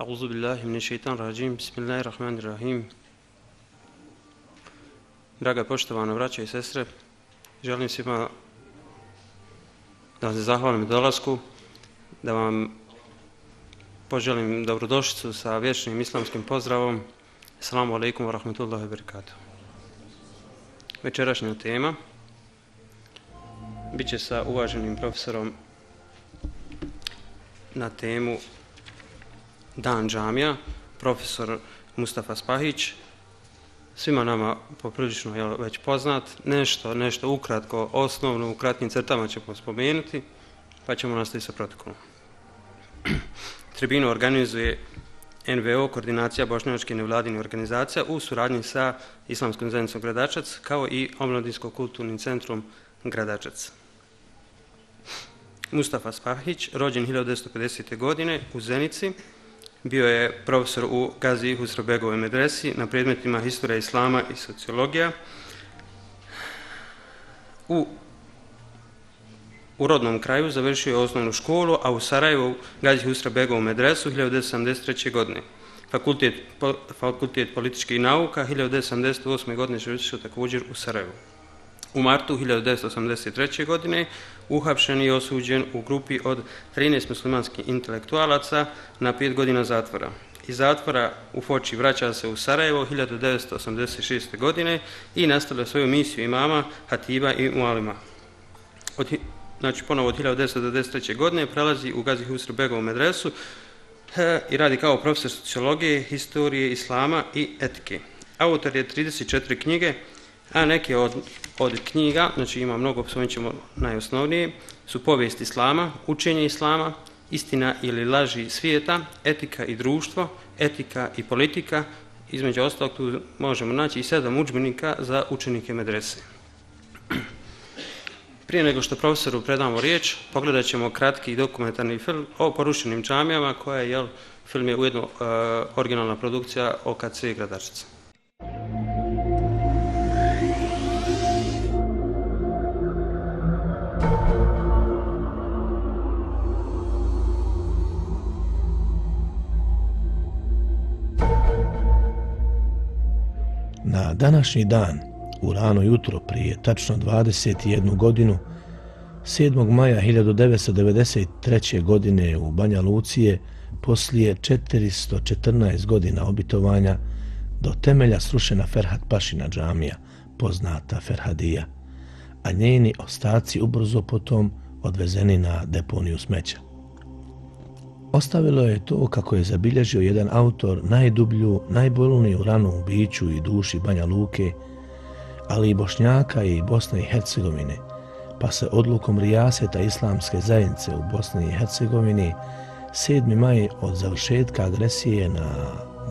أعوذ بالله من الشيطان الرجيم بسم الله الرحمن الرحيم Draga poštovana braća i sestre, želim svima da vam se zahvalim u dolasku, da vam poželim dobrodošlicu sa vječnim islamskim pozdravom. Assalamu alaikum wa rahmatullahi wa barakatuh. Večerašnja tema bit će sa uvaženim profesorom na temu Dan džamija, profesor Mustafa Spahić, svima nama poprilično je već poznat, nešto, nešto ukratko, osnovno, u kratkim crtama ćemo spomenuti, pa ćemo nastaviti sa protokolom. Tribinu organizuje NVO, koordinacija bošnjačke nevladine organizacija, u suradnji sa Islamskom zajednicom Gradačac, kao i Omladinsko-kulturnim centrom Gradačac. Mustafa Spahić, rođen 1950. godine u Zenici, bio je profesor u Gazi Husrobegovoj medresi na predmetima historija islama i sociologija. U, u rodnom kraju završio je osnovnu školu, a u Sarajevu Gazi Husrobegovu medresu 1973. godine. Fakultet, fakultet političkih nauka 1978. godine završio također u Sarajevu. U martu 1983. godine uhapšen i osuđen u grupi od 13 muslimanskih intelektualaca na 5 godina zatvora. Iz zatvora u Foči vraća se u Sarajevo 1986. godine i nastavlja svoju misiju imama, hatiba i mualima. Od, znači, ponovo od 1993. godine prelazi u Gazi Husru Begovu medresu i radi kao profesor sociologije, historije, islama i etike. Autor je 34 knjige, a neke od, od knjiga, znači ima mnogo, svojim ćemo najosnovnije, su povijest Islama, učenje Islama, istina ili laži svijeta, etika i društvo, etika i politika, između ostalog tu možemo naći i sedam učbenika za učenike medrese. Prije nego što profesoru predamo riječ, pogledat ćemo kratki dokumentarni film o porušenim džamijama, koja je, jel, film je ujedno e, originalna produkcija OKC Gradačica. Na današnji dan, u rano jutro prije tačno 21 godinu, 7. maja 1993. godine u Banja Lucije, poslije 414 godina obitovanja, do temelja srušena Ferhat Pašina džamija, poznata Ferhadija, a njeni ostaci ubrzo potom odvezeni na deponiju smeća. Ostavilo je to kako je zabilježio jedan autor najdublju, najbolniju ranu u biću i duši Banja Luke, ali i Bošnjaka i Bosne i Hercegovine, pa se odlukom Rijaseta Islamske zajednice u Bosni i Hercegovini 7. maj od završetka agresije na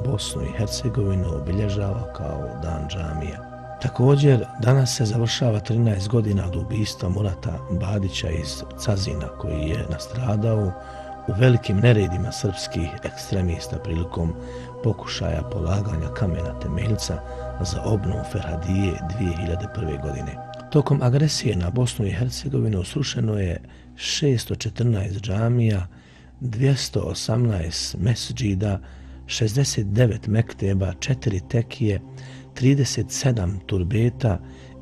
Bosnu i Hercegovinu obilježava kao dan džamija. Također, danas se završava 13 godina od ubista Murata Badića iz Cazina, koji je nastradao u velikim neredima srpskih ekstremista prilikom pokušaja polaganja kamena temeljca za obnovu Ferhadije 2001. godine. Tokom agresije na Bosnu i Hercegovinu srušeno je 614 džamija, 218 mesđida, 69 mekteba, 4 tekije, 37 turbeta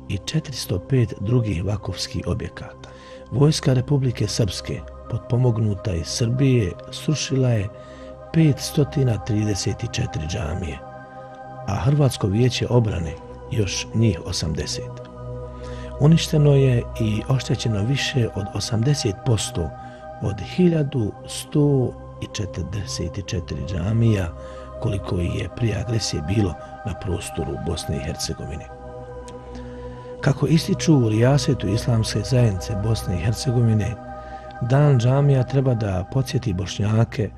i 405 drugih vakovskih objekata. Vojska Republike Srpske potpomognuta iz Srbije, srušila je 534 džamije, a Hrvatsko vijeće obrane još njih 80. Uništeno je i oštećeno više od 80% od 1144 džamija koliko je prije agresije bilo na prostoru Bosne i Hercegovine. Kako ističu u Rijasetu Islamske zajednice Bosne i Hercegovine, Dan džamija treba da podsjeti bošnjake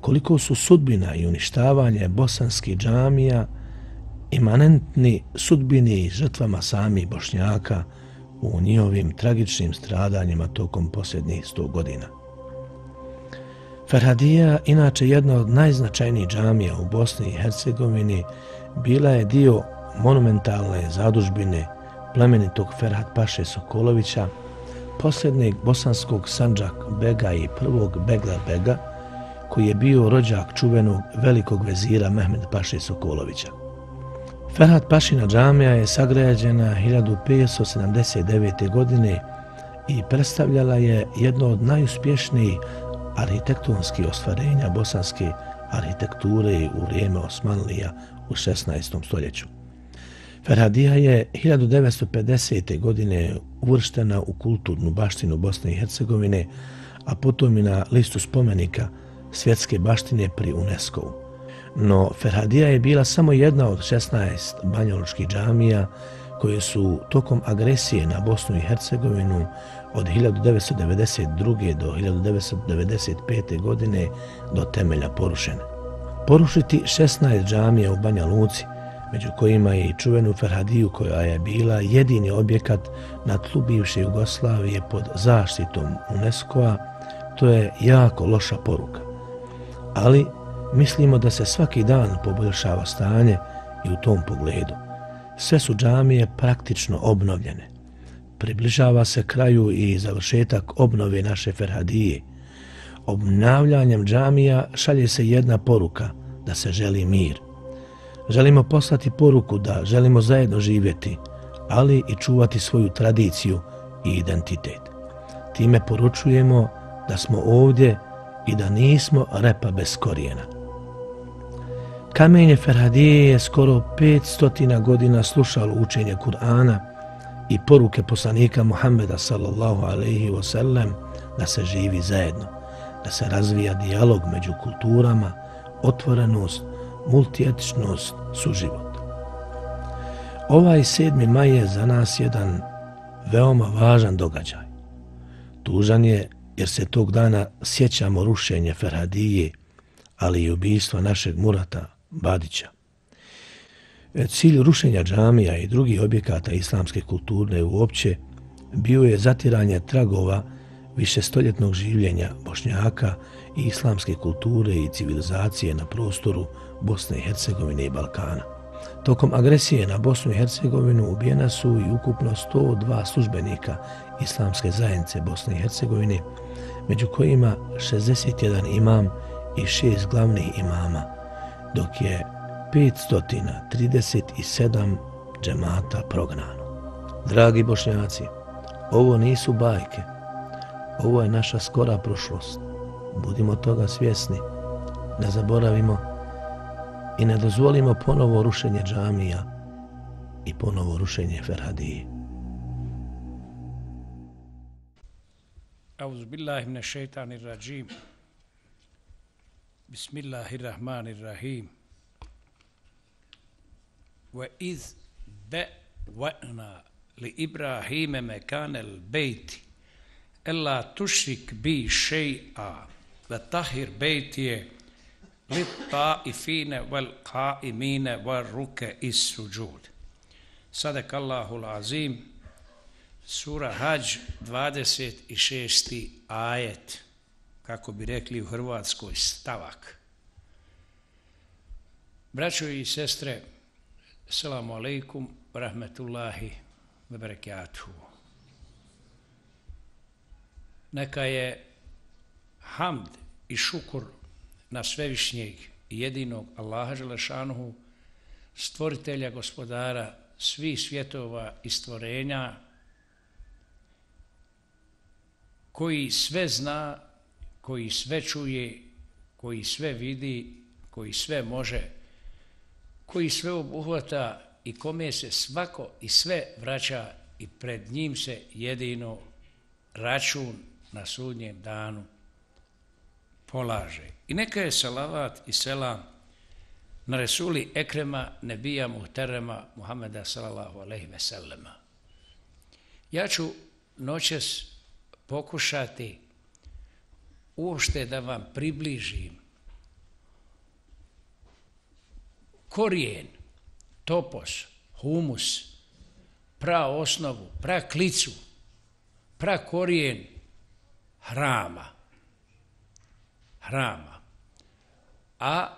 koliko su sudbina i uništavanje bosanskih džamija imanentni sudbini i žrtvama sami bošnjaka u njihovim tragičnim stradanjima tokom posljednjih sto godina. Ferhadija, inače jedna od najznačajnijih džamija u Bosni i Hercegovini, bila je dio monumentalne zadužbine plemenitog Ferhat Paše Sokolovića, posljednjeg bosanskog Sanđak Bega i prvog Begla Bega, koji je bio rođak čuvenog velikog vezira Mehmed Paše Sokolovića. Ferhat Pašina džamija je sagrađena 1579. godine i predstavljala je jedno od najuspješnijih arhitektonskih ostvarenja bosanske arhitekture u vrijeme Osmanlija u 16. stoljeću. Ferhadija je 1950. godine uvrštena u kulturnu baštinu Bosne i Hercegovine, a potom i na listu spomenika svjetske baštine pri UNESCO-u. No, Ferhadija je bila samo jedna od 16 banjoločkih džamija koje su tokom agresije na Bosnu i Hercegovinu od 1992. do 1995. godine do temelja porušene. Porušiti 16 džamija u Banja Luci, među kojima je i čuvenu Ferhadiju koja je bila jedini objekat na tlu bivše Jugoslavije pod zaštitom UNESCO-a, to je jako loša poruka. Ali mislimo da se svaki dan poboljšava stanje i u tom pogledu. Sve su džamije praktično obnovljene. Približava se kraju i završetak obnove naše Ferhadije. Obnavljanjem džamija šalje se jedna poruka da se želi mir. Želimo poslati poruku da želimo zajedno živjeti, ali i čuvati svoju tradiciju i identitet. Time poručujemo da smo ovdje i da nismo repa bez korijena. Kamenje Ferhadije je skoro 500 godina slušalo učenje Kur'ana i poruke poslanika Muhammeda sallallahu alaihi wasallam da se živi zajedno, da se razvija dijalog među kulturama, otvorenost, multietičnost, suživot. Ovaj 7. maj je za nas jedan veoma važan događaj. Tužan je jer se tog dana sjećamo rušenje Ferhadije, ali i ubijstva našeg Murata Badića. E, cilj rušenja džamija i drugih objekata islamske kulture uopće bio je zatiranje tragova višestoljetnog življenja bošnjaka i islamske kulture i civilizacije na prostoru Bosne i Hercegovine i Balkana. Tokom agresije na Bosnu i Hercegovinu ubijena su i ukupno 102 službenika islamske zajednice Bosne i Hercegovine, među kojima 61 imam i 6 glavnih imama, dok je 537 džemata prognano. Dragi bošnjaci, ovo nisu bajke, ovo je naša skora prošlost. Budimo toga svjesni, ne zaboravimo i ne dozvolimo ponovo rušenje džamija i ponovo rušenje Ferhadije. أعوذ بالله من الشيطان الرجيم بسم الله الرحمن الرحيم وإذ بأوأنا لإبراهيم مكان البيت ألا تشرك بي شيئا وطهر بيتي للطائفين والقائمين والركع السجود صدق الله العظيم Sura Hadž, 26. ajet, kako bi rekli u Hrvatskoj, stavak. Braćo i sestre, Assalamu alaikum, rahmetullahi, barakatuhu. Neka je hamd i šukur na svevišnjeg i jedinog Allaha Želešanuhu, stvoritelja gospodara svih svjetova i stvorenja, koji sve zna, koji sve čuje, koji sve vidi, koji sve može, koji sve obuhvata i kome se svako i sve vraća i pred njim se jedino račun na sudnjem danu polaže. I neka je salavat i selam na Resuli Ekrema Nebija Muhterema Muhammeda sallallahu aleyhi ve sellema. Ja ću noćas pokušati uopšte da vam približim korijen, topos, humus, pra osnovu, pra klicu, pra korijen hrama. Hrama. A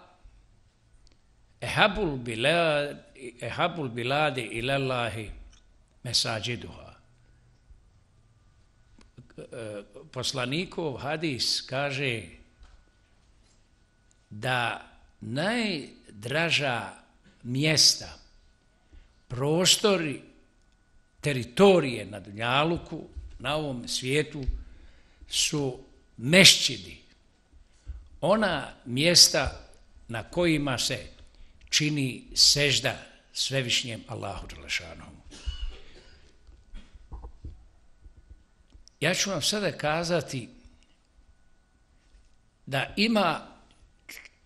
ehabul bilad, ehabul biladi ilallahi mesađiduha poslanikov hadis kaže da najdraža mjesta, prostori, teritorije na Dunjaluku, na ovom svijetu, su mešćidi. Ona mjesta na kojima se čini sežda svevišnjem Allahu Đelešanom. Ja ću vam sada kazati da ima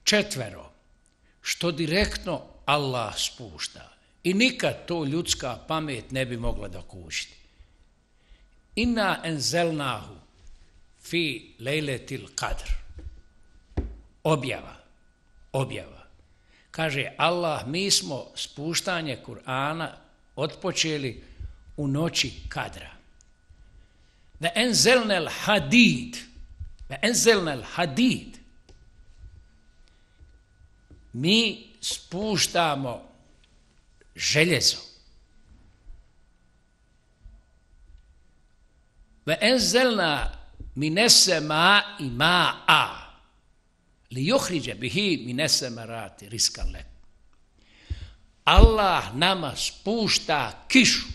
četvero što direktno Allah spušta i nikad to ljudska pamet ne bi mogla da kušiti. Inna enzelnahu fi lejletil qadr. Objava. Objava. Kaže Allah, mi smo spuštanje Kur'ana otpočeli u noći kadra. Ve enzelnel hadid. Ve enzelnel hadid. Mi spuštamo željezo. Ve enzelna minese ma i ma a. Li juhriđe bihi minese marati riskan lek. Allah nama spušta kišu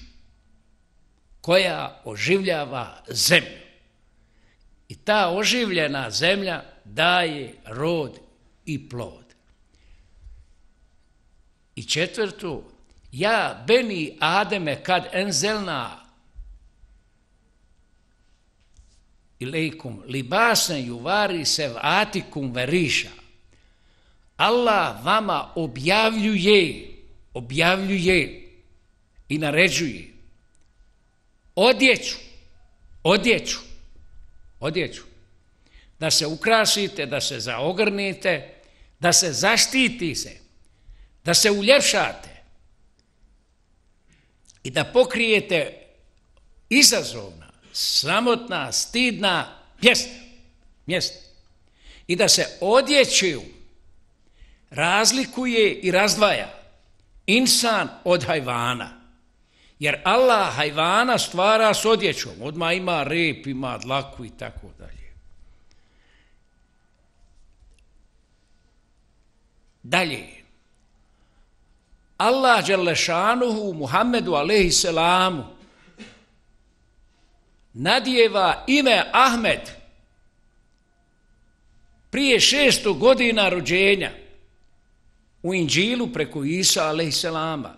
koja oživljava zemlju. I ta oživljena zemlja daje rod i plod. I četvrtu, ja beni Ademe kad enzelna ilaikum libasne juvari sev vatikum veriša. Allah vama objavljuje, objavljuje i naređuje odjeću, odjeću, odjeću, da se ukrasite, da se zaogrnite, da se zaštiti se, da se uljepšate i da pokrijete izazovna, sramotna, stidna mjesta, mjesta. I da se odjećuju, razlikuje i razdvaja insan od hajvana. Jer Allah hajvana stvara s odjećom. Odma ima rep, ima dlaku i tako dalje. Dalje. Allah Đelešanuhu Muhammedu alaihi selamu nadjeva ime Ahmed prije šesto godina rođenja u Inđilu preko Isa alaihissalama.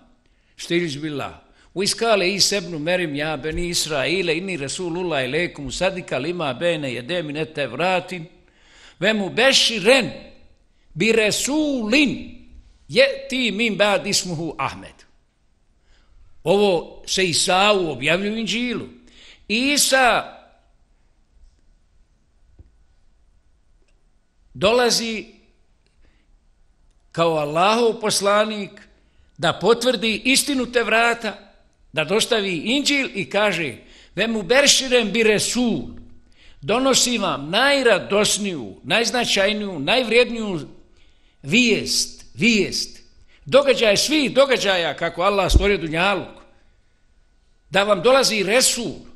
Štiriz bila. U iskale i sebnu merim ja ben Isra ile inni Rasulullah ilaikum sadika lima bene jedemi ne te vratim. Vemu beširen bi Rasulin je ti min bad ismuhu Ahmed. Ovo se Isau objavlju u Inđilu. Isa dolazi kao Allahov poslanik da potvrdi istinu te vrata, da dostavi Inđil i kaže Vemu berširem bi Resul, donosi vam najradosniju, najznačajniju, najvrijedniju vijest, vijest, događaje svih događaja kako Allah stvorio Dunjaluk, da vam dolazi Resul,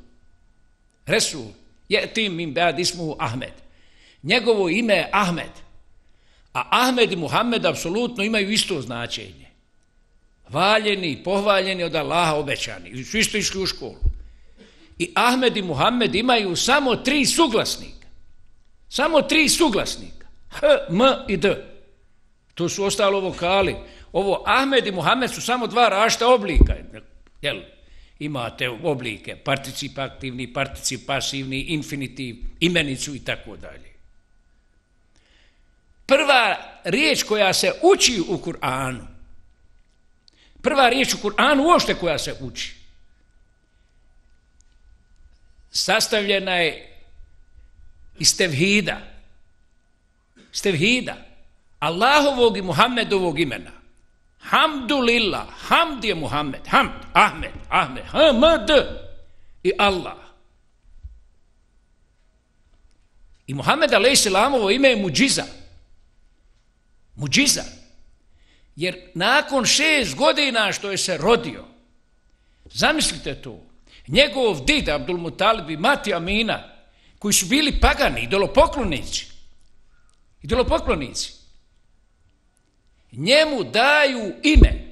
Resul, je tim min bad ismu Ahmed. Njegovo ime je Ahmed, a Ahmed i Muhammed apsolutno imaju isto značenje valjeni, pohvaljeni od Allaha obećani. I su isto išli u školu. I Ahmed i Muhammed imaju samo tri suglasnika. Samo tri suglasnika. H, M i D. To su ostalo vokali. Ovo Ahmed i Muhammed su samo dva rašta oblika. Jel? Imate oblike particip aktivni, particip pasivni, infinitiv, imenicu i tako dalje. Prva riječ koja se uči u Kur'anu prva riječ u Kur'anu uošte koja se uči. Sastavljena je iz tevhida. Iz tevhida. Allahovog i Muhammedovog imena. Hamdulillah. Hamd je Muhammed. Hamd. Ahmed. Ahmed. Hamd. I Allah. I Muhammed a.s. ime je muđiza. Muđiza. Jer nakon šest godina što je se rodio, zamislite to, njegov did Abdul Mutalib i mati Amina, koji su bili pagani, idolopoklonici, idolopoklonici, njemu daju ime.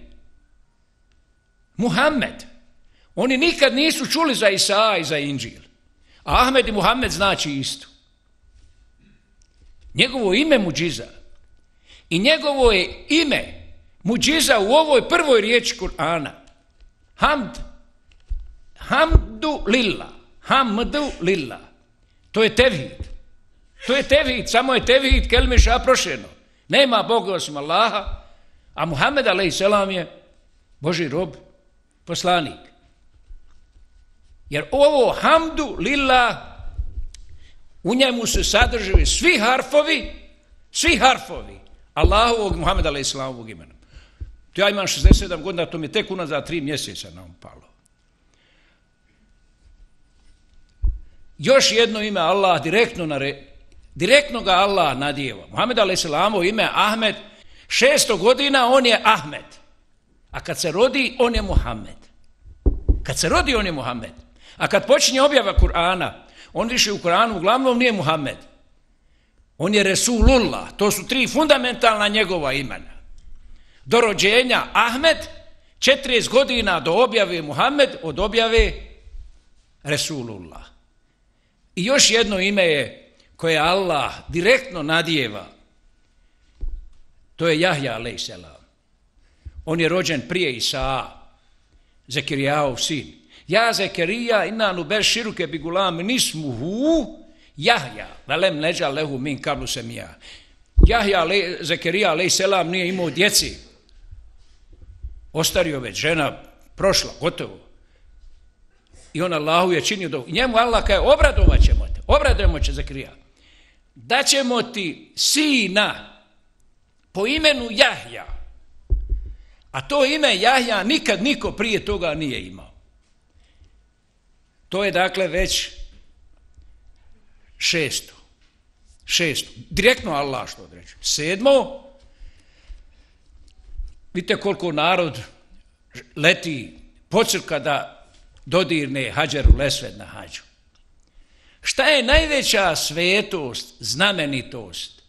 Muhammed. Oni nikad nisu čuli za Isaa i za Inđil. A Ahmed i Muhammed znači isto. Njegovo ime muđiza. I njegovo je ime muđiza u ovoj prvoj riječi Kur'ana. Hamd. Hamdu lilla. Hamdu lilla. To je tevhid. To je tevhid. Samo je tevhid kelmiša prošeno. Nema Boga osim Allaha. A Muhammed a.s. je Boži rob, poslanik. Jer ovo hamdu lillah, u njemu se sadržuju svi harfovi, svi harfovi Allahovog Muhammeda alaih islamovog imena. To ja imam 67 godina, to mi je tek unazad tri mjeseca nam palo. Još jedno ime Allah direktno na re, direktno ga Allah nadijeva. Muhammed a.s. ime Ahmed, šesto godina on je Ahmed. A kad se rodi, on je Muhammed. Kad se rodi, on je Muhammed. A kad počinje objava Kur'ana, on više u Kur'anu uglavnom nije Muhammed. On je Resulullah. To su tri fundamentalna njegova imena. Do rođenja Ahmed, 40 godina do objave Muhammed, od objave Resulullah. I još jedno ime je koje Allah direktno nadijeva. To je Jahja a.s. On je rođen prije Isaa, Zekirijaov sin. Ja Zekerija inna nu ber širuke bi gulam nismuhu Jahja, velem neđa lehu min kablu sem ja. Jahja, le, Zekerija, alej selam, nije imao djeci. Ostario već, žena prošla, gotovo. I on Allahu je činio do... Njemu Allah kaže, obradovat ćemo te, obradujemo će Zekerija. Da ćemo ti sina po imenu Jahja. A to ime Jahja nikad niko prije toga nije imao. To je dakle već šesto. Šesto. Direktno Allah što određuje. Sedmo, vidite koliko narod leti pocrka da dodirne hađaru lesved na hađu. Šta je najveća svetost, znamenitost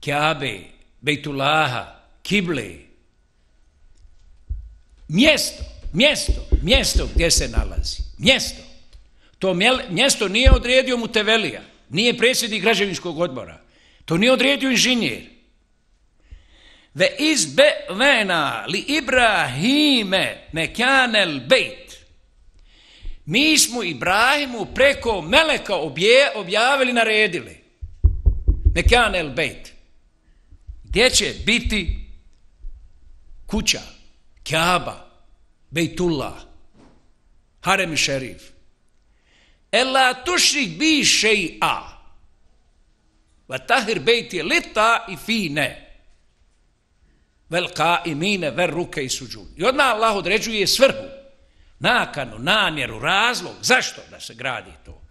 Kjabe, Bejtulaha, Kible, mjesto, mjesto, mjesto gdje se nalazi, mjesto. To mjesto nije odredio mu Tevelija, nije predsjednik građevinskog odbora, to nije odredio inženjer. Ve izbe vena li Ibrahime mekanel bejt. Mi smo Ibrahimu preko Meleka obje, objavili, naredili. Mekanel bejt. Gdje će biti kuća, Kaaba, Bejtullah, Harem i Šerif. Ela tušrik bi šeji a. Va tahir bejti lita i fine. Vel ka i ver ruke i suđun. I odmah Allah određuje svrhu, nakanu, namjeru, razlog, zašto da se gradi to.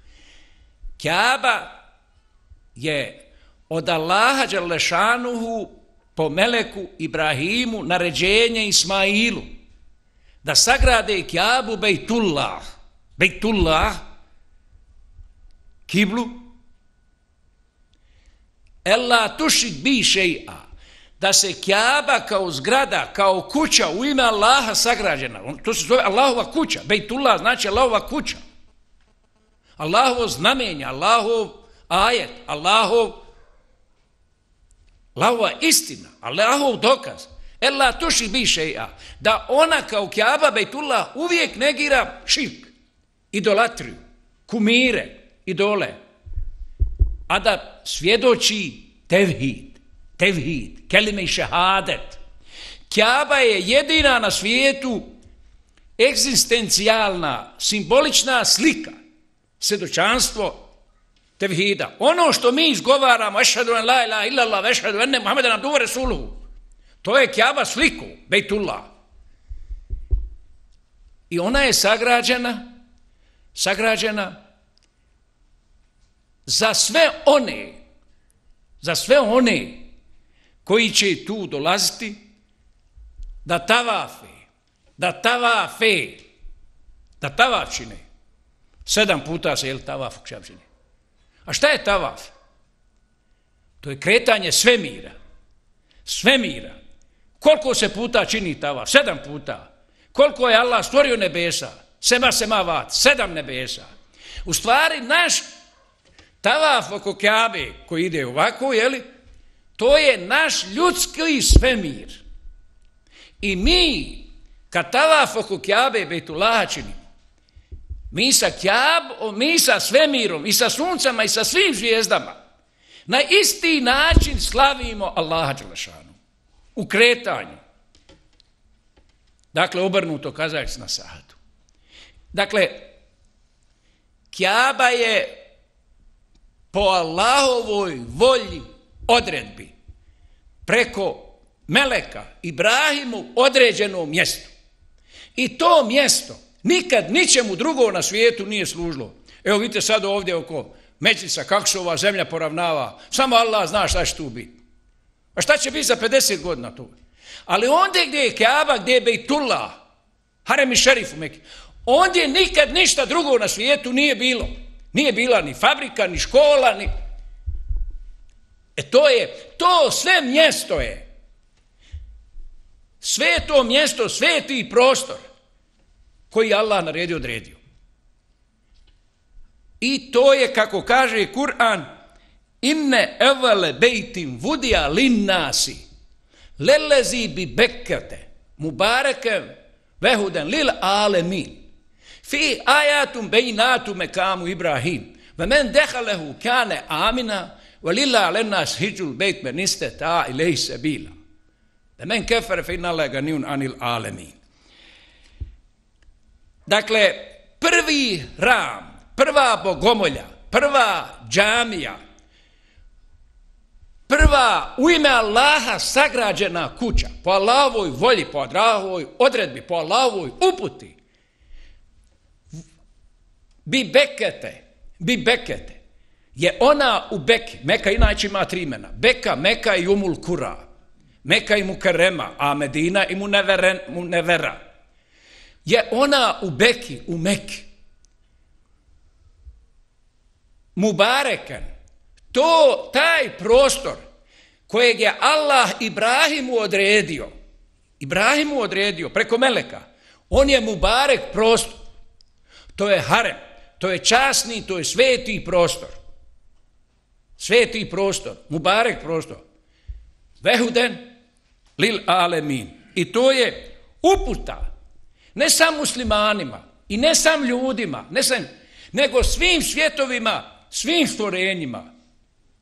Kjaba je od Allaha Đalešanuhu po Meleku Ibrahimu naređenje Ismailu da sagrade Kjabu Bejtullah, Bejtullah, Kiblu, Ella tušik bi šeja, da se Kjaba kao zgrada, kao kuća u ime Allaha sagrađena, to se zove Allahova kuća, Bejtullah znači Allahova kuća, Allahovo znamenje, Allahov ajet, Allahov, Allahova istina, Allahov dokaz, Ella tuši bi šeja. Da ona kao Kjaba Bejtullah uvijek negira širk, idolatriju, kumire, idole. A da svjedoči tevhid, tevhid, kelime i šehadet. Kjaba je jedina na svijetu egzistencijalna, simbolična slika, svjedočanstvo tevhida. Ono što mi izgovaramo, ešhedu en la ilaha illallah, ešhedu enne Muhammeda abduhu duva Resuluhu, To je Kjaba sliku, Bejtullah. I ona je sagrađena, sagrađena za sve one, za sve one koji će tu dolaziti, da tavafe, da tavafe, da tavaf čine. Sedam puta se je li tavaf u kšavžini. A šta je tavaf? To je kretanje svemira svemira. Koliko se puta čini tavaf? Sedam puta. Koliko je Allah stvorio nebesa? Sema sema vat, sedam nebesa. U stvari, naš tavaf oko Kjabe, koji ide ovako, jeli, to je naš ljudski svemir. I mi, kad tavaf oko Kjabe Betulaha činimo, mi sa Kjab, mi sa svemirom, i sa suncama, i sa svim zvijezdama, na isti način slavimo Allaha Đelešanu. U kretanju. Dakle, obrnuto kazač na sahatu. Dakle, Kjaba je po Allahovoj volji odredbi preko Meleka Ibrahimu određeno mjesto. I to mjesto nikad ničemu drugo na svijetu nije služilo. Evo vidite sad ovdje oko Međlisa kako se ova zemlja poravnava. Samo Allah zna šta će tu biti. A šta će biti za 50 godina tu? Ali ondje gdje je Kaaba, gdje je Bejtullah, Harem i Šerif u Mekke, ondje nikad ništa drugo na svijetu nije bilo. Nije bila ni fabrika, ni škola, ni... E to je, to sve mjesto je. Sve to mjesto, sveti prostor koji Allah naredio odredio. I to je, kako kaže Kur'an, inne evale bejtim vudija linnasi, lelezi bi bekete, mubarekem vehuden lil alemin. Fi ajatum bejnatu mekamu Ibrahim, ve men dehalehu kane amina, Walilla lennas hijul bejt meniste ta ilaihi sabila. Da men kefer fe inna lega anil alemin. Dakle, prvi ram, prva bogomolja, prva džamija, prva u ime Allaha sagrađena kuća, po Allahovoj volji, po Allahovoj odredbi, po Allahovoj uputi, bi bekete, bi bekete, je ona u Beki, Meka inače ima tri imena, Beka, Meka i Umul Kura, Meka i Mukarema, a Medina i Muneveren, Munevera, je ona u Beki, u Meki, Mubarekan, to, taj prostor kojeg je Allah Ibrahimu odredio, Ibrahimu odredio preko Meleka, on je Mubarek prostor. To je harem, to je časni, to je sveti prostor. Sveti prostor, Mubarek prostor. Vehuden lil alemin. I to je uputa, ne sam muslimanima i ne sam ljudima, ne sam, nego svim svjetovima svim stvorenjima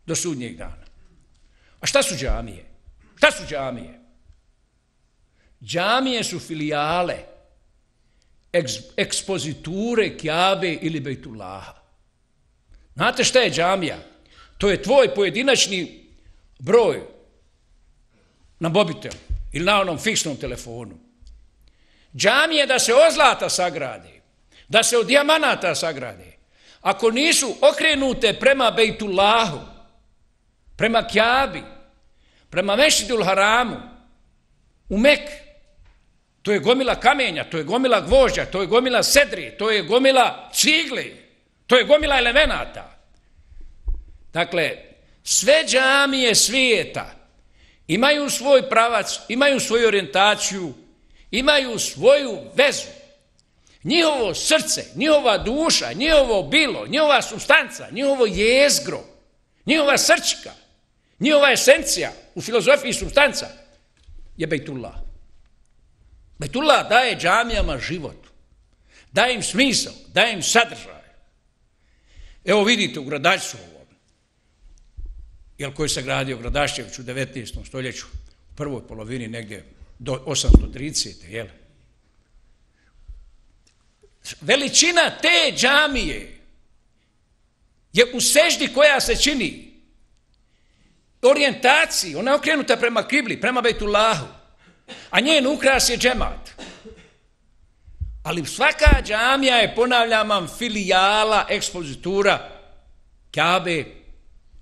do sudnjeg dana. A šta su džamije? Šta su džamije? Džamije su filijale, eks, ekspoziture Kjabe ili Bejtulaha. Znate šta je džamija? To je tvoj pojedinačni broj na mobitel ili na onom fiksnom telefonu. Džamije da se ozlata sagradi, da se od dijamanata sagradi, ako nisu okrenute prema Bejtullahu, prema Kjabi, prema Mešidul Haramu, u Mek, to je gomila kamenja, to je gomila gvožđa, to je gomila sedri, to je gomila cigli, to je gomila elemenata. Dakle, sve džamije svijeta imaju svoj pravac, imaju svoju orijentaciju, imaju svoju vezu njihovo srce, njihova duša, njihovo bilo, njihova substanca, njihovo jezgro, njihova srčka, njihova esencija u filozofiji substanca je Bejtullah. Bejtullah daje džamijama život, daje im smisao, daje im sadržaj. Evo vidite u gradačstvu ovo jel koji se gradio Gradašćević u 19. stoljeću, u prvoj polovini negdje do 830. jel? veličina te džamije je u seždi koja se čini orijentaciji, ona je okrenuta prema kibli, prema Bejtulahu, a njen ukras je džemat. Ali svaka džamija je, ponavljam vam, filijala, ekspozitura Kabe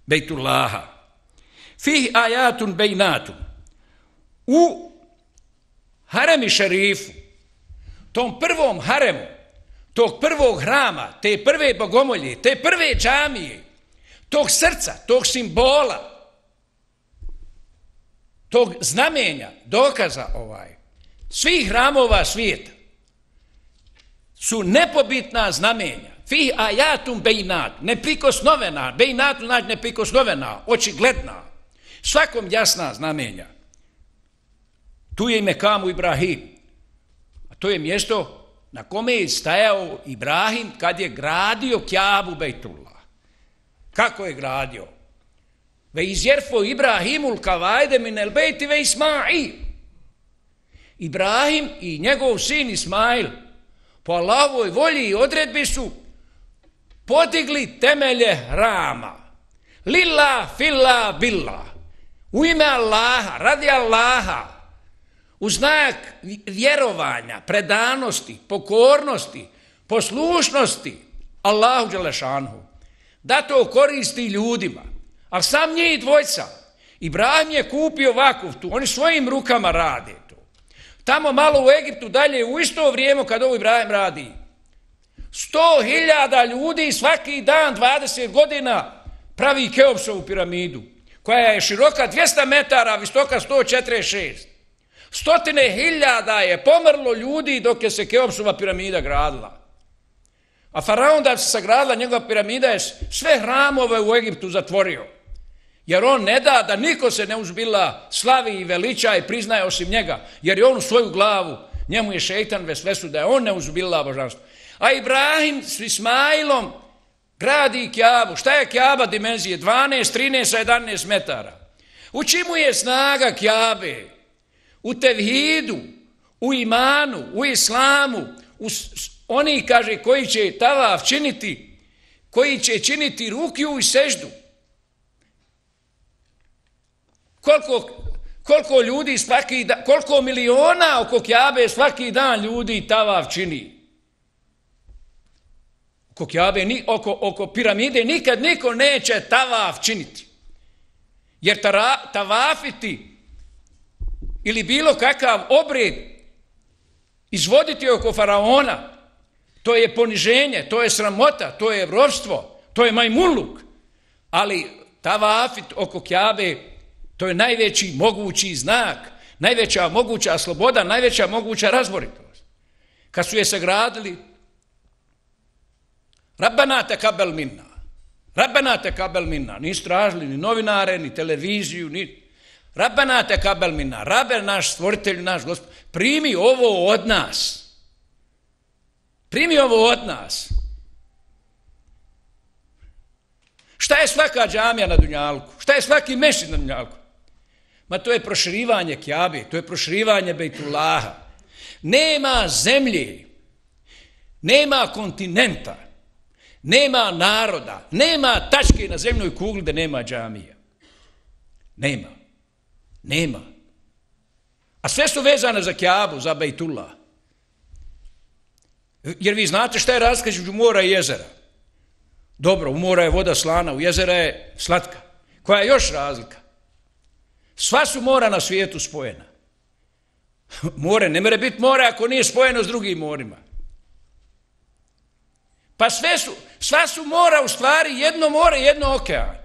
Bejtullaha. Fih ajatun bejnatun. U haremi šerifu, tom prvom haremu, tog prvog hrama, te prve bogomolje, te prve džamije, tog srca, tog simbola, tog znamenja, dokaza ovaj, svih hramova svijeta su nepobitna znamenja. Fi ajatum bejnat, neprikosnovena, bejnatu znači neprikosnovena, očigledna, svakom jasna znamenja. Tu je ime Kamu Ibrahim, a to je mjesto na kome je stajao Ibrahim kad je gradio Kjabu Bejtullah. Kako je gradio? Ve izjerfo Ibrahimul kavajde min el bejti ve Ismail. Ibrahim i njegov sin Ismail po Allahovoj volji i odredbi su podigli temelje rama. Lilla, filla, billa. U ime Allaha, radi Allaha, u znak vjerovanja, predanosti, pokornosti, poslušnosti Allahu Đelešanhu, da to koristi ljudima. A sam njih dvojca, Ibrahim je kupio vakuf tu, oni svojim rukama rade to. Tamo malo u Egiptu dalje, u isto vrijeme kad ovo Ibrahim radi, sto hiljada ljudi svaki dan, 20 godina, pravi Keopsovu piramidu, koja je široka 200 metara, visoka 146. Stotine hiljada je pomrlo ljudi dok je se Keopsova piramida gradila. A faraon da se sagradila njegova piramida je sve hramove u Egiptu zatvorio. Jer on ne da da niko se ne uzbila slavi i veliča i priznaje osim njega. Jer je on u svoju glavu, njemu je šeitan vesvesu da je on ne uzbila božanstvo. A Ibrahim s Ismailom gradi Kjabu. Šta je Kjaba dimenzije? 12, 13, 11 metara. U čimu je snaga Kjabe? U tevhidu, u imanu, u islamu, u oni, kaže, koji će tavav činiti, koji će činiti rukju i seždu. Koliko, koliko ljudi svaki dan, koliko miliona oko Kjabe svaki dan ljudi tavav čini oko Kjabe, ni, oko, oko piramide, nikad niko neće tavaf činiti. Jer tara, tavafiti ili bilo kakav obred izvoditi oko faraona, to je poniženje, to je sramota, to je vrovstvo, to je majmuluk. Ali tavafit oko Kjabe, to je najveći mogući znak, najveća moguća sloboda, najveća moguća razboritost. Kad su je sagradili, Rabbena te kabel minna. Rabbena te kabel minna. Nisu tražili ni novinare, ni televiziju, ni... Rabbena te kabel minna. Rabbe naš stvoritelj, naš gospod. Primi ovo od nas. Primi ovo od nas. Šta je svaka džamija na Dunjalku? Šta je svaki mešin na Dunjalku? Ma to je proširivanje Kjabe, to je proširivanje Bejtulaha. Nema zemlje, nema kontinenta, Nema naroda, nema tačke na zemljoj kugli da nema džamija. Nema. Nema. A sve su vezane za Kjabu, za Bejtullah. Jer vi znate šta je razlika između mora i jezera. Dobro, u mora je voda slana, u jezera je slatka. Koja je još razlika? Sva su mora na svijetu spojena. More, ne mere biti more ako nije spojeno s drugim morima. Pa sve su, sva su mora u stvari jedno more, jedno okean.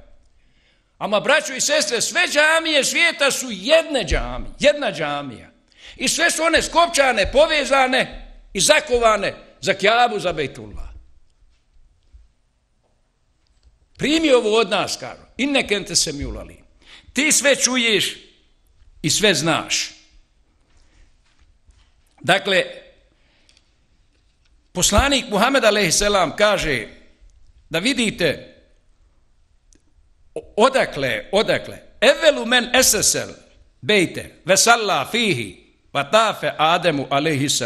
Ama braćo i sestre, sve džamije svijeta su jedne džamije, jedna džamija. I sve su one skopčane, povezane i zakovane za kjabu, za Bejtullah. Primi ovo od nas, Karo, i nekente se mjulali. Ti sve čuješ i sve znaš. Dakle, Poslanik Muhammed a.s. kaže da vidite odakle, odakle, evelu men esesel bejte vesalla fihi vatafe Ademu a.s.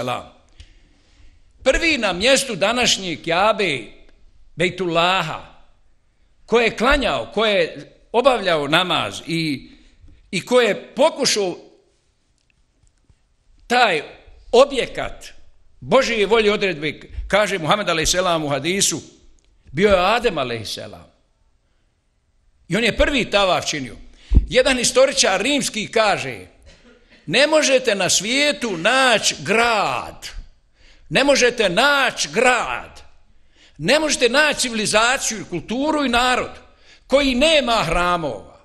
Prvi na mjestu današnje kjabe Bejtulaha, ko je klanjao, ko je obavljao namaz i, i ko je pokušao taj objekat Božije volje odredbe, kaže Muhammed a.s. u hadisu, bio je Adem a.s. I on je prvi tavav činio. Jedan historičar rimski kaže, ne možete na svijetu naći grad, ne možete naći grad, ne možete naći civilizaciju, kulturu i narod koji nema hramova,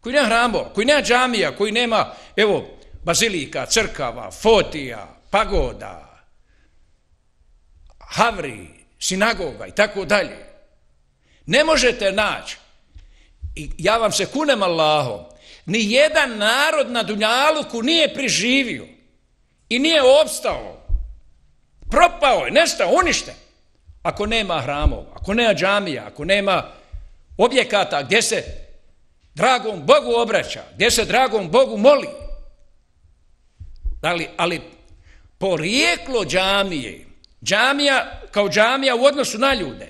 koji nema hramova, koji nema džamija, koji nema, evo, bazilika, crkava, fotija, pagoda, havri, sinagoga i tako dalje. Ne možete naći, i ja vam se kunem Allahom, ni jedan narod na Dunjaluku nije priživio i nije opstao. Propao je, nestao, uništen. Ako nema hramova, ako nema džamija, ako nema objekata gdje se dragom Bogu obraća, gdje se dragom Bogu moli. Ali, ali porijeklo džamije, džamija kao džamija u odnosu na ljude,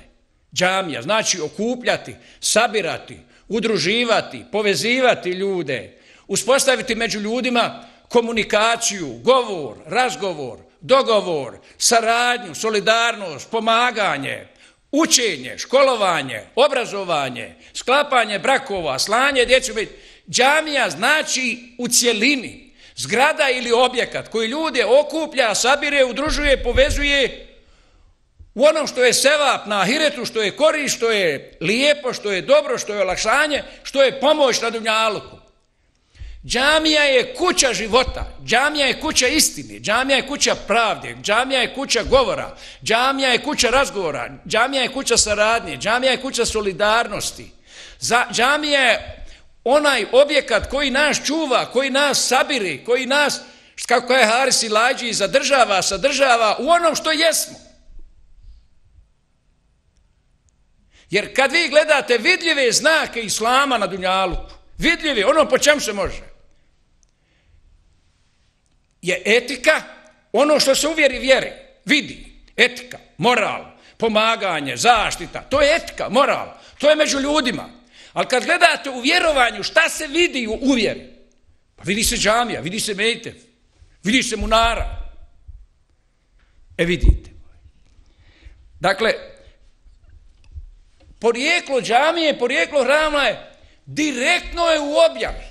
džamija znači okupljati, sabirati, udruživati, povezivati ljude, uspostaviti među ljudima komunikaciju, govor, razgovor, dogovor, saradnju, solidarnost, pomaganje, učenje, školovanje, obrazovanje, sklapanje brakova, slanje djecu. Džamija znači u cjelini, zgrada ili objekat koji ljude okuplja, sabire, udružuje, povezuje u onom što je sevap na ahiretu, što je kori, što je lijepo, što je dobro, što je olakšanje, što je pomoć na dunjaluku. Džamija je kuća života, džamija je kuća istine, džamija je kuća pravde, džamija je kuća govora, džamija je kuća razgovora, džamija je kuća saradnje, džamija je kuća solidarnosti. Za, džamija je onaj objekat koji nas čuva, koji nas sabiri, koji nas, kako je Haris i Lađi, zadržava, sadržava u onom što jesmo. Jer kad vi gledate vidljive znake Islama na Dunjaluku, vidljive, ono po čemu se može, je etika, ono što se uvjeri vjeri, vidi, etika, moral, pomaganje, zaštita, to je etika, moral, to je među ljudima. Ali kad gledate u vjerovanju, šta se vidi u vjeri? Pa vidi se džamija, vidi se mejtev, vidi se munara. E vidite. Dakle, porijeklo džamije, porijeklo hrama je, direktno je u objavi.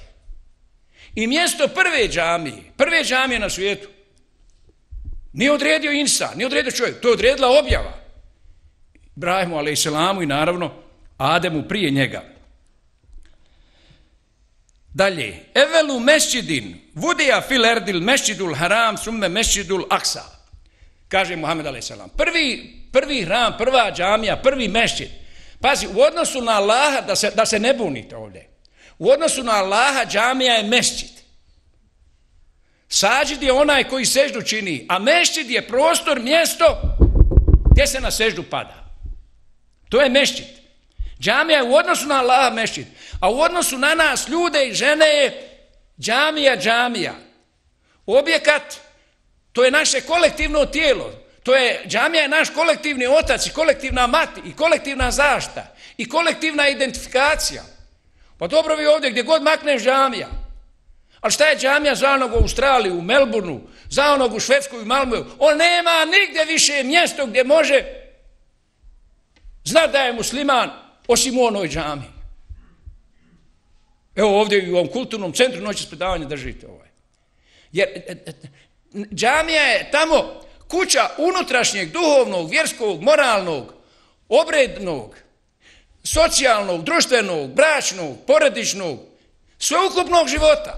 I mjesto prve džamije, prve džamije na svijetu, nije odredio insa, nije odredio čovjek, to je odredila objava. Ibrahimu, ale i selamu i naravno Ademu prije njega. Dalje, evelu mešćidin, vudija fil erdil mešćidul haram, summe mešćidul aksa, kaže Muhammed a.s. Prvi, prvi hram, prva džamija, prvi mešćid, pazi, u odnosu na Allaha, da se, da se ne bunite ovdje, U odnosu na Allaha džamija je mešćid. Sađid je onaj koji seždu čini, a mešćid je prostor, mjesto gdje se na seždu pada. To je mešćid. Džamija je u odnosu na Allaha mešćid, a u odnosu na nas, ljude i žene je džamija, džamija. Objekat, to je naše kolektivno tijelo. To je, džamija je naš kolektivni otac i kolektivna mati i kolektivna zašta i kolektivna identifikacija. Pa dobro vi ovdje, gdje god makneš džamija. Ali šta je džamija za onog u Australiji, u Melbourneu, za onog u Švedskoj i Malmöju? On nema nigde više mjesto gdje može znat da je musliman osim u onoj džamiji. Evo ovdje u ovom kulturnom centru noćas spredavanja držite ovaj. Jer e, e, e, džamija je tamo kuća unutrašnjeg, duhovnog, vjerskog, moralnog, obrednog, socijalnog, društvenog, bračnog, poredičnog, sveukupnog života.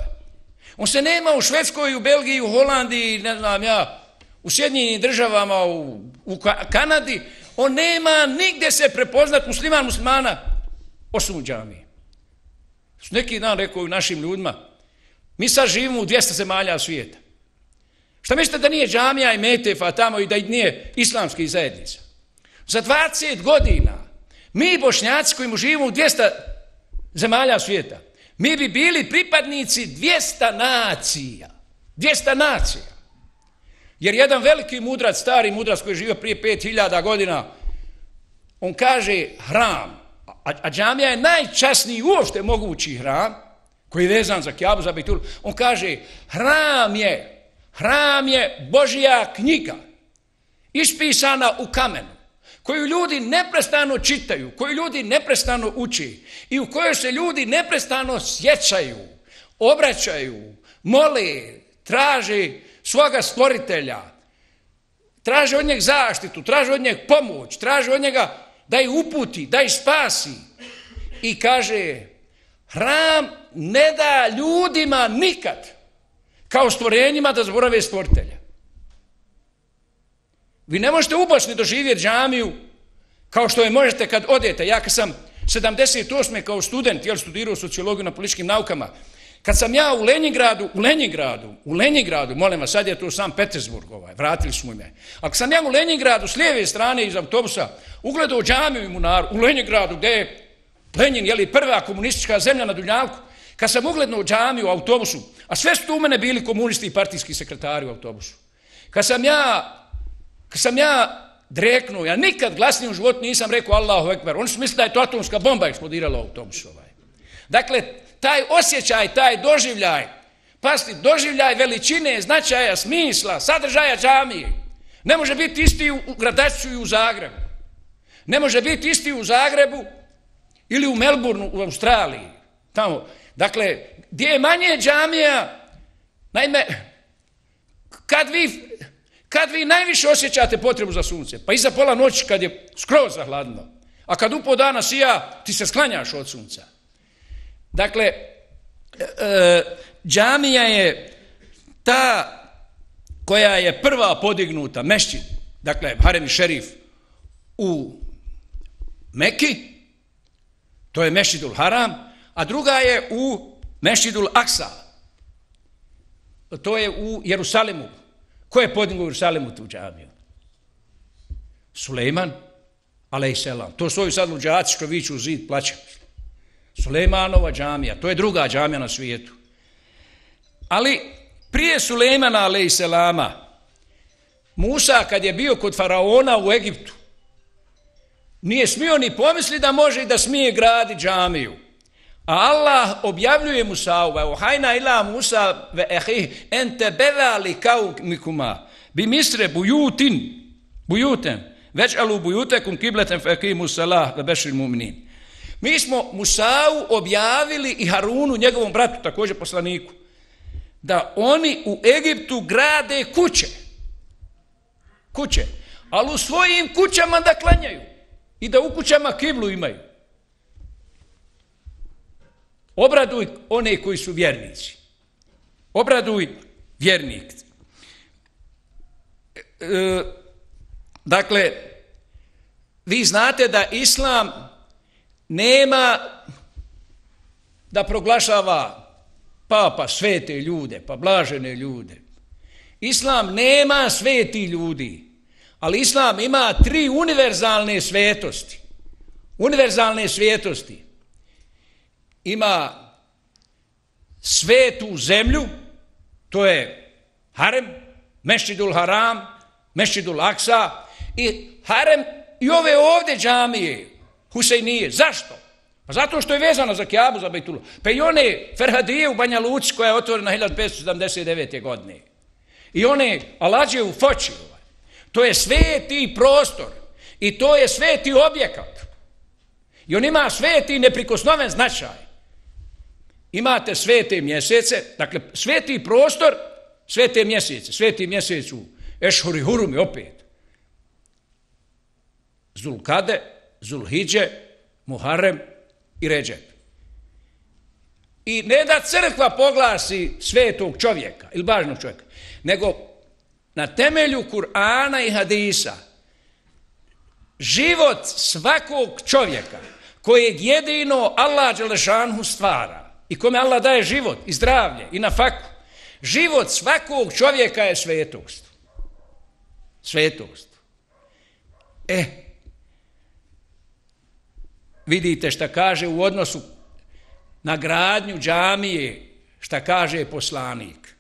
On se nema u Švedskoj, u Belgiji, u Holandiji, ne znam ja, u Sjedinjenim državama, u, u Kanadi. On nema nigde se prepoznat musliman muslimana osim u džamiji. Neki dan rekao našim ljudima, mi sad živimo u 200 zemalja svijeta. Šta mislite da nije džamija i metefa tamo i da nije islamski zajednica? Za 20 godina Mi bošnjaci koji živimo u 200 zemalja svijeta, mi bi bili pripadnici 200 nacija. 200 nacija. Jer jedan veliki mudrac, stari mudrac koji je živio prije 5000 godina, on kaže hram, a, a džamija je najčasniji uopšte mogući hram, koji je vezan za kjabu, za bitul, on kaže hram je, hram je Božija knjiga, ispisana u kamenu koju ljudi neprestano čitaju, koju ljudi neprestano uči i u kojoj se ljudi neprestano sjećaju, obraćaju, mole, traže svoga stvoritelja, traže od njeg zaštitu, traže od njeg pomoć, traže od njega da ih uputi, da ih spasi. I kaže, Hram ne da ljudima nikad kao stvorenjima da zborave stvoritelja. Vi ne možete u Bosni doživjeti džamiju kao što je možete kad odete. Ja kad sam 78. kao student, jel studirao sociologiju na političkim naukama, kad sam ja u Leningradu, u Leningradu, u Leningradu, molim vas, sad je tu sam Petersburg, ovaj, vratili smo ime. Ako sam ja u Leningradu s lijeve strane iz autobusa ugledao džamiju i munaru, u Leningradu, gdje je Lenin, jel prva komunistička zemlja na Dunjavku, kad sam ugledao džamiju u autobusu, a sve su tu u mene bili komunisti i partijski sekretari u autobusu, kad sam ja, kad sam ja dreknuo, ja nikad glasnije u životu nisam rekao Allahu Ekber, oni su mislili da je to atomska bomba eksplodirala u autobusu. Ovaj. Dakle, taj osjećaj, taj doživljaj, pasti, doživljaj veličine, značaja, smisla, sadržaja džamije, ne može biti isti u Gradačcu i u Zagrebu. Ne može biti isti u Zagrebu ili u Melbourneu u Australiji. Tamo. Dakle, gdje je manje džamija, naime, kad vi, kad vi najviše osjećate potrebu za sunce, pa iza pola noći kad je skroz zahladno, a kad upo dana sija, ti se sklanjaš od sunca. Dakle, e, džamija je ta koja je prva podignuta, mešćin, dakle, Harem šerif u Meki, to je Mešidul Haram, a druga je u Mešidul Aksa, to je u Jerusalimu. Ko je podignuo u Jerusalimu tu džamiju? Sulejman, alejselam. To su ovi sad luđaci što viću u zid, plaćaju. Sulejmanova džamija, to je druga džamija na svijetu. Ali prije Sulejmana, ale selama, Musa kad je bio kod faraona u Egiptu, nije smio ni pomisli da može i da smije gradi džamiju. A Allah objavljuje Musa, u hajna ila Musa ve ehih, ente bevali kao mikuma, bi misre bujutin, bujutem, već alu bujutekum kibletem fe salah ve bešir muminin. Mi smo Musau objavili i Harunu, njegovom bratu, također poslaniku, da oni u Egiptu grade kuće. Kuće. Ali u svojim kućama da klanjaju. I da u kućama kiblu imaju. Obraduj one koji su vjernici. Obraduj vjernik. E, e, dakle, vi znate da Islam nema da proglašava papa svete ljude, pa blažene ljude. Islam nema sveti ljudi, ali Islam ima tri univerzalne svetosti. Univerzalne svetosti. Ima svetu zemlju, to je harem, mešidul haram, mešidul aksa i harem i ove ovde džamije, Husejnije. Zašto? Pa zato što je vezano za Kjabu, za Bejtulu. Pa i one Ferhadije u Banja Luci koja je otvorena 1579. godine. I one Alađe u Foči. Ovaj. To je sveti prostor. I to je sveti objekat. I on ima sveti neprikosnoven značaj. Imate svete mjesece, dakle sveti prostor, svete mjesece, sveti mjesec u Ešhuri Hurumi opet. Zulkade, Zulhidže, Muharrem i Ređep. I ne da crkva poglasi svetog čovjeka ili bažnog čovjeka, nego na temelju Kur'ana i Hadisa život svakog čovjeka kojeg jedino Allah Đelešanhu stvara i kome Allah daje život i zdravlje i na faku, život svakog čovjeka je svetost. Svetost. E, vidite šta kaže u odnosu na gradnju džamije, šta kaže poslanik.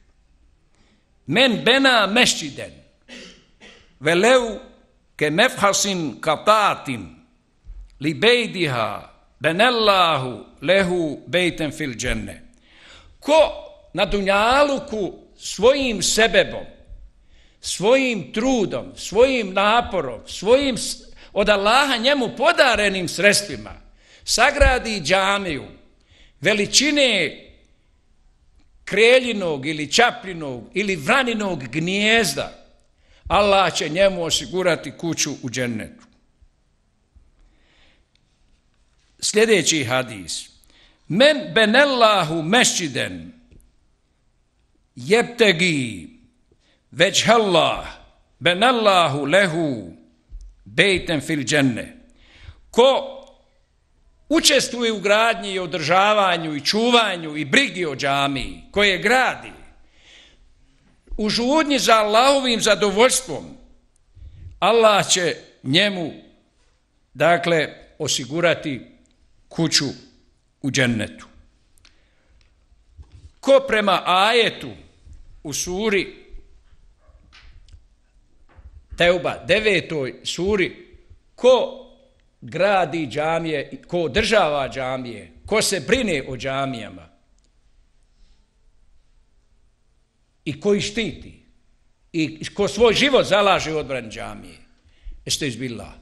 Men bena mešćiden, veleu ke mefhasin katatim, li bejdiha, benellahu lehu bejten fil dženne. Ko na dunjaluku svojim sebebom, svojim trudom, svojim naporom, svojim od Allaha njemu podarenim sredstvima sagradi džamiju veličine kreljinog ili čaplinog ili vraninog gnjezda, Allah će njemu osigurati kuću u džennetu. Sljedeći hadis. Men benellahu mešćiden jebtegi veđhallah benellahu lehu bejten fil dženne. Ko učestvuje u gradnji i održavanju i čuvanju i brigi o džamiji koje gradi u žudnji za Allahovim zadovoljstvom Allah će njemu dakle osigurati kuću u džennetu. Ko prema ajetu u suri Teuba, devetoj suri, ko gradi džamije, ko država džamije, ko se brine o džamijama i koji štiti i ko svoj život zalaže u odbran džamije. Jeste izbila.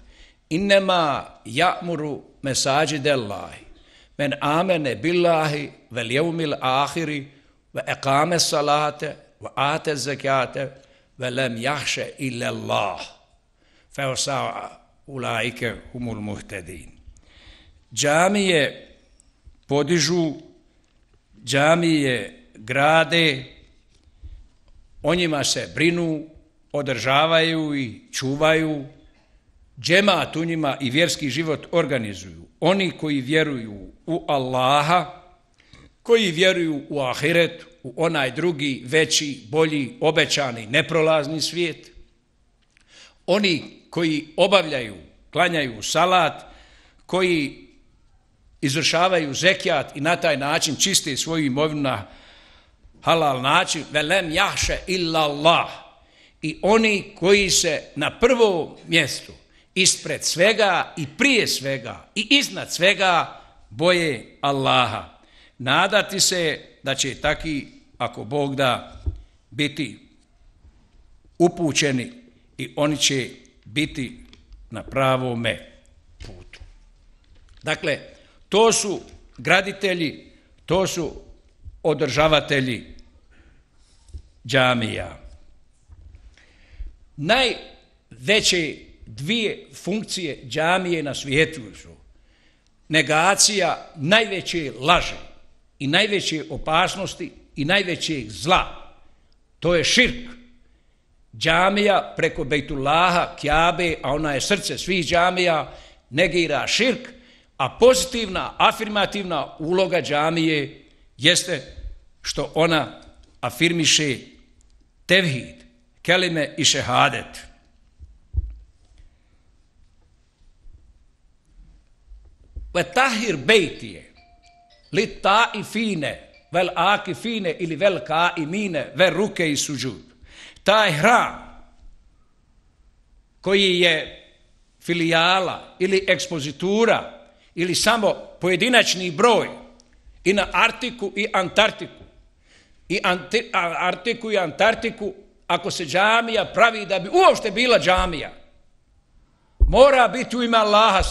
Innema ja'muru mesađi dellahi men amene billahi vel jevmil ahiri ve ekame salate ve ate zekate velem jahše illa Allah. Feosa ulaike humul muhtedin. Džamije podižu, džamije grade, o njima se brinu, održavaju i čuvaju, džemat u njima i vjerski život organizuju. Oni koji vjeruju u Allaha, koji vjeruju u ahiret, u onaj drugi, veći, bolji, obećani, neprolazni svijet, oni koji obavljaju, klanjaju salat, koji izvršavaju zekijat i na taj način čiste svoju imovinu na halal način, velem jahše illa Allah. I oni koji se na prvo mjestu, ispred svega i prije svega i iznad svega, boje Allaha. Nadati se da će taki, ako Bog da, biti upućeni i oni će biti na pravome putu. Dakle, to su graditelji, to su održavatelji džamija. Najveće dvije funkcije džamije na svijetu su negacija najveće laže i najveće opasnosti i najvećeg zla. To je širk džamija preko Bejtullaha, Kjabe, a ona je srce svih džamija, negira širk, a pozitivna, afirmativna uloga džamije jeste što ona afirmiše tevhid, kelime i šehadet. Ve tahir bejtije, li ta i fine, vel akifine ili vel kaimine, ve ruke i suđud. Taj hram koji je filijala ili ekspozitura ili samo pojedinačni broj i na Artiku i Antarktiku i anti, Artiku i Antarktiku ako se džamija pravi da bi uopšte bila džamija mora biti u ime Allaha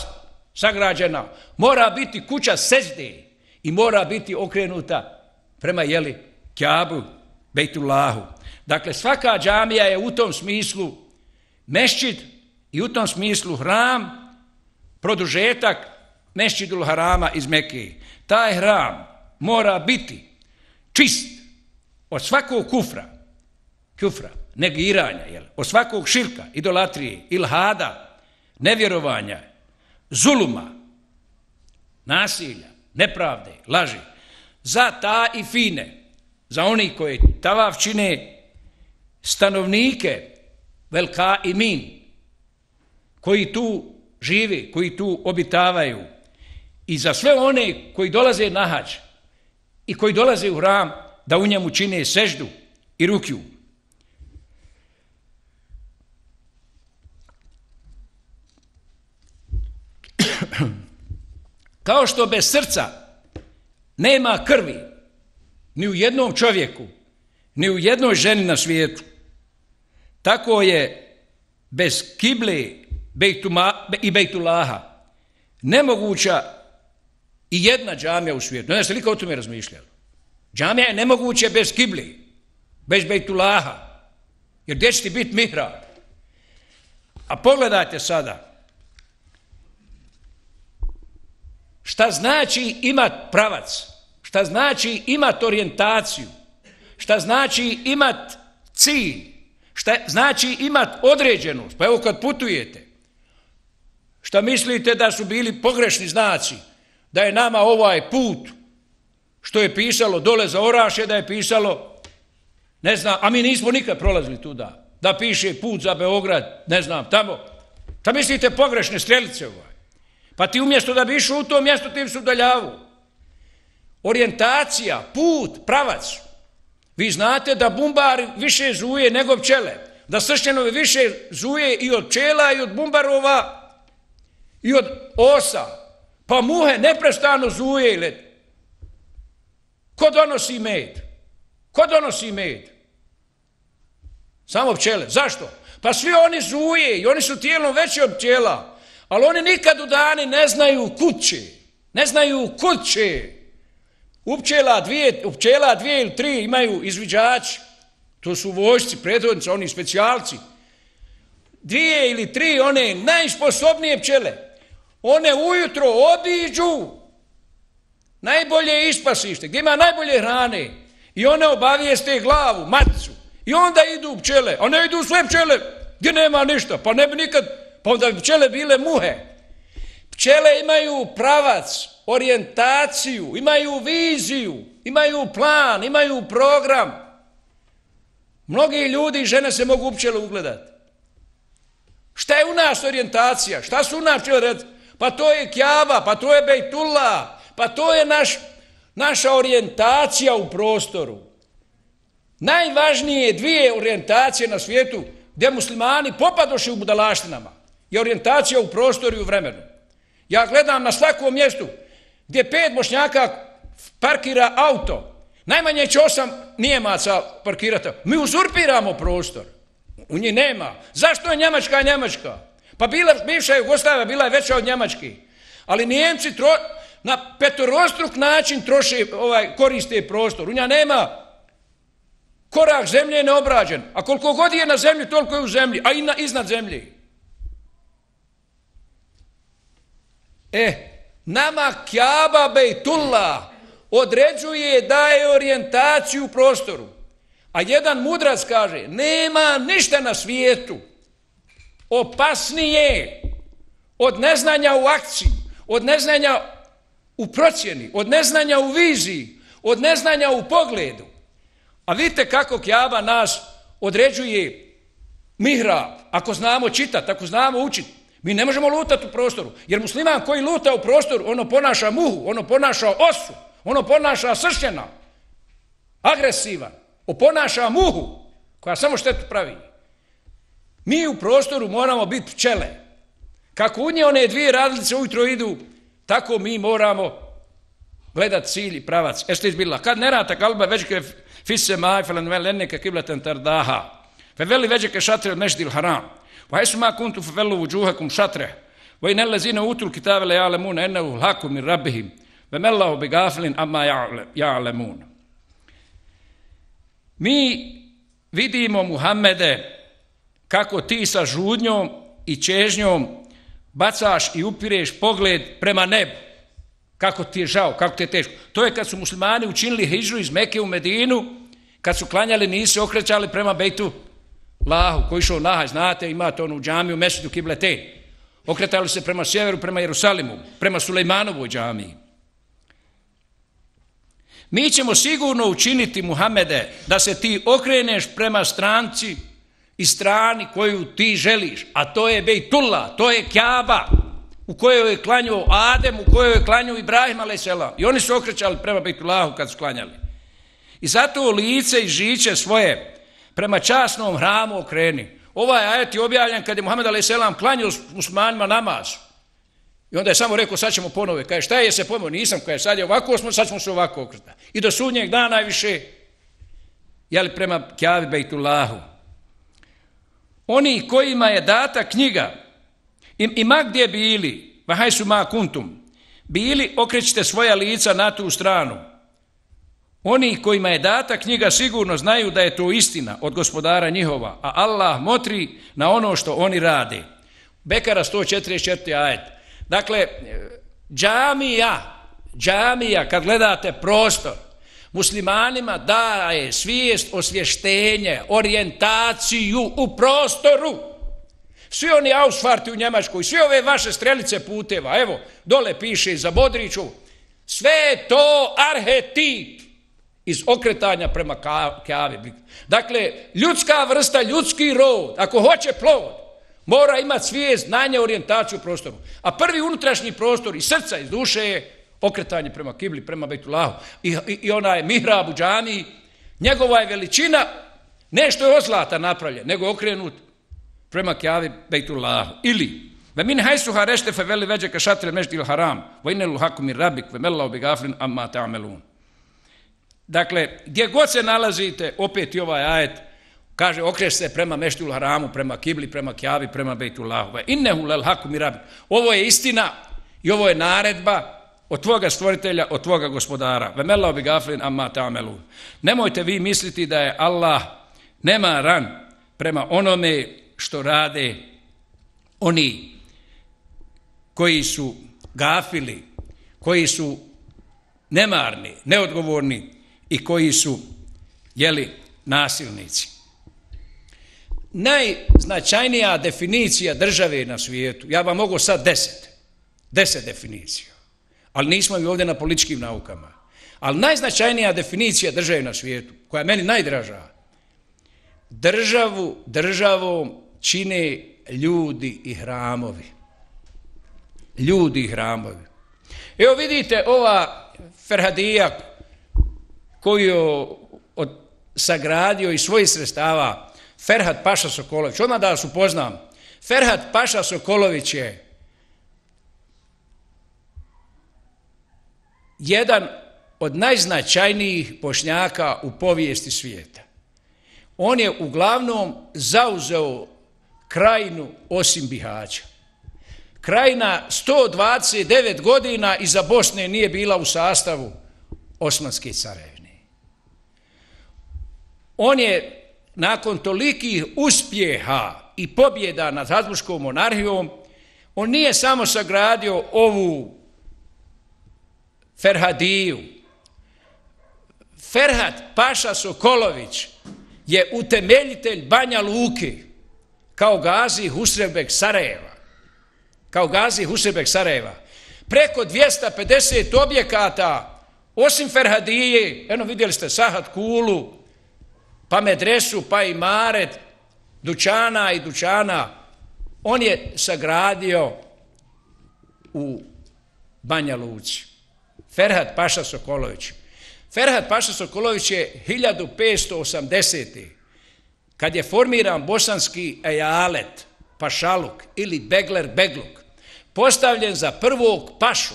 sagrađena mora biti kuća sezde i mora biti okrenuta prema jeli Kjabu, Bejtullahu Dakle, svaka džamija je u tom smislu mešćid i u tom smislu hram, produžetak mešćidul harama iz Mekke. Taj hram mora biti čist od svakog kufra, kufra, negiranja, jel? od svakog širka, idolatrije, ilhada, nevjerovanja, zuluma, nasilja, nepravde, laži. Za ta i fine, za oni koji tavav čine stanovnike velka i min koji tu živi, koji tu obitavaju i za sve one koji dolaze na hađ i koji dolaze u hram da u njemu čine seždu i rukju. Kao što bez srca nema krvi ni u jednom čovjeku, ni u jednoj ženi na svijetu, Tako je bez kible bejtuma, i bejtulaha nemoguća i jedna džamija u svijetu. Ne ste li kao o tome razmišljali? Džamija je nemoguća bez kibli, bez bejtulaha. Jer gdje će ti biti mihrab? A pogledajte sada. Šta znači imat pravac, šta znači imat orijentaciju, šta znači imat cilj, šta znači imat određenost. Pa evo kad putujete, šta mislite da su bili pogrešni znaci, da je nama ovaj put, što je pisalo dole za Oraše, da je pisalo, ne znam, a mi nismo nikad prolazili tuda, da piše put za Beograd, ne znam, tamo. Šta mislite pogrešne strelice ovo? Pa ti umjesto da bi išao u to mjesto, ti su udaljavu. Orijentacija, put, pravac. Vi znate da bumbar više zuje nego pčele. Da sršćenovi više zuje i od pčela i od bumbarova i od osa. Pa muhe neprestano zuje ili Ko donosi med? Ko donosi med? Samo pčele. Zašto? Pa svi oni zuje i oni su tijelom veći od pčela. Ali oni nikad u dani ne znaju kuće. Ne znaju kuće. U pčela dvije, u pčela dvije ili tri imaju izviđači. To su vojšci, predvodnici, oni specijalci. Dvije ili tri one najsposobnije pčele. One ujutro obiđu najbolje ispasište, gdje ima najbolje hrane. I one obavijeste glavu, matcu. I onda idu pčele. A ne idu sve pčele gdje nema ništa. Pa ne bi nikad Pa onda bi pčele bile muhe. Pčele imaju pravac, orijentaciju, imaju viziju, imaju plan, imaju program. Mnogi ljudi i žene se mogu u pčele ugledati. Šta je u nas orijentacija? Šta su u nas pčele? Pa to je Kjava, pa to je Bejtullah, pa to je naš, naša orijentacija u prostoru. Najvažnije dvije orijentacije na svijetu gdje muslimani popadoše u budalaštinama je orijentacija u prostoru i u vremenu. Ja gledam na svakom mjestu gdje pet bošnjaka parkira auto, najmanje će osam nijemaca parkirati. Mi uzurpiramo prostor. U njih nema. Zašto je Njemačka Njemačka? Pa bila, bivša Jugoslavia bila je veća od Njemački. Ali Nijemci tro, na petorostruk način troše, ovaj, koriste prostor. U nja nema korak zemlje neobrađen. A koliko god je na zemlji, toliko je u zemlji. A i na, iznad zemlji. E, nama Kjaba Bejtullah određuje, daje orijentaciju u prostoru. A jedan mudrac kaže, nema ništa na svijetu opasnije od neznanja u akciji, od neznanja u procjeni, od neznanja u viziji, od neznanja u pogledu. A vidite kako Kjaba nas određuje mihrab, ako znamo čitati, ako znamo učiti. Mi ne možemo lutati u prostoru, jer musliman koji luta u prostoru, ono ponaša muhu, ono ponaša osu, ono ponaša sršćena, agresivan, oponaša muhu, koja samo štetu pravi. Mi u prostoru moramo biti pčele. Kako u nje one dvije radilice ujutro idu, tako mi moramo gledat cilj i pravac. Jeste izbila. Kad ne rata kalba veđke fisse maj, velenne velenneke kibleten tardaha. Fe veli veđke šatre od mešdil haram. Wa esu ma kuntu favellu vujuhakum šatre. Wa in allazina utul kitabe le ja'lemun ennehu lhaku min rabbihim. Ve mellahu bi gafilin amma ja'lemun. Mi vidimo Muhammede kako ti sa žudnjom i čežnjom bacaš i upireš pogled prema nebu. Kako ti je žao, kako ti je teško. To je kad su muslimani učinili hijžu iz Mekke u Medinu, kad su klanjali, nisu okrećali prema Bejtu Lahu, koji išao nahaj, znate, imate onu džamiju, mesetu Kiblete. Okretali se prema sjeveru, prema Jerusalimu, prema Sulejmanovoj džamiji. Mi ćemo sigurno učiniti, Muhammede, da se ti okreneš prema stranci i strani koju ti želiš, a to je Bejtullah, to je Kjaba, u kojoj je klanjao Adem, u kojoj je klanjao Ibrahim a.s. I oni su okrećali prema Bejtullahu kad su klanjali. I zato lice i žiće svoje, prema časnom hramu okreni. Ovaj ajet je objavljen kad je Muhammed a.s. klanio usmanima namaz. I onda je samo rekao, sad ćemo ponove. Kaže, šta je se pomoći? Nisam, kaže, sad je ovako, smo, sad ćemo se ovako okrta. I do sudnjeg dana najviše, jeli prema Kjavi Bejtullahu. Oni kojima je data knjiga, i, ima gdje bili, vahaj su ma kuntum, bili, okrećite svoja lica na tu stranu. Oni kojima je data knjiga sigurno znaju da je to istina od gospodara njihova, a Allah motri na ono što oni rade. Bekara 144. ajet. Dakle, e, džamija, džamija, kad gledate prostor, muslimanima daje svijest, osvještenje, orijentaciju u prostoru. Svi oni ausfarti u Njemačkoj, svi ove vaše strelice puteva, evo, dole piše za Bodriću, sve to arhetip iz okretanja prema kavi. Dakle, ljudska vrsta, ljudski rod, ako hoće plod, mora imati svijest, znanje, orijentaciju u prostoru. A prvi unutrašnji prostor iz srca, iz duše je okretanje prema kibli, prema Betulahu. I, i, i ona je mihrab u džami, njegova je veličina, ne što je ozlata napravljen, nego je okrenut prema kjavi Bejtulahu. Ili, ve min hajsu harešte fe veli veđe ka šatre meždil haram, ve inelu haku mi rabik, ve melao bi gaflin amma ta'amelun. Dakle, gdje god se nalazite, opet i ovaj ajet, kaže, okreš se prema meštul haramu, prema kibli, prema kjavi, prema Bejtullahu. Innehu lel haku mirabi. Ovo je istina i ovo je naredba od tvoga stvoritelja, od tvoga gospodara. Ve melao bi gaflin amma ta'amelun. Nemojte vi misliti da je Allah nema ran prema onome što rade oni koji su gafili, koji su nemarni, neodgovorni i koji su, jeli, nasilnici. Najznačajnija definicija države na svijetu, ja vam mogu sad deset, deset definicija, ali nismo i ovdje na političkim naukama, ali najznačajnija definicija države na svijetu, koja je meni najdraža, državu, državom čine ljudi i hramovi. Ljudi i hramovi. Evo vidite ova Ferhadija koju od, sagradio i svojih sredstava Ferhat Paša Sokolović. Odmah da vas upoznam. Ferhat Paša Sokolović je jedan od najznačajnijih pošnjaka u povijesti svijeta. On je uglavnom zauzeo krajinu osim Bihaća. Krajina 129 godina iza Bosne nije bila u sastavu Osmanske careve. On je nakon tolikih uspjeha i pobjeda nad Habsburgskom monarhijom, on nije samo sagradio ovu Ferhadiju. Ferhad Paša Sokolović je utemeljitelj Banja Luke kao gazi Husrebek Sarajeva. Kao gazi Husrebek Sarajeva. Preko 250 objekata, osim Ferhadije, eno vidjeli ste Sahat Kulu, pa Medresu, pa i Maret, Dučana i Dučana, on je sagradio u Banja Luci. Ferhat Paša Sokolović. Ferhat Paša Sokolović je 1580 kad je formiran bosanski ejalet, pašaluk ili begler begluk, postavljen za prvog pašu,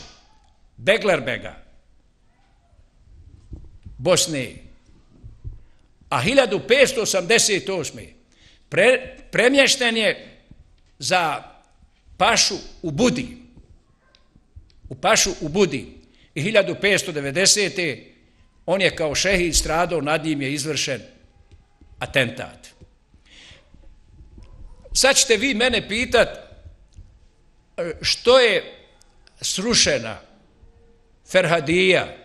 begler bega, Bosne. A 1588. Pre, premješten je za pašu u Budi. U pašu u Budi. I 1590. on je kao šehid stradao, nad njim je izvršen atentat. Sad ćete vi mene pitat e, što je srušena Ferhadija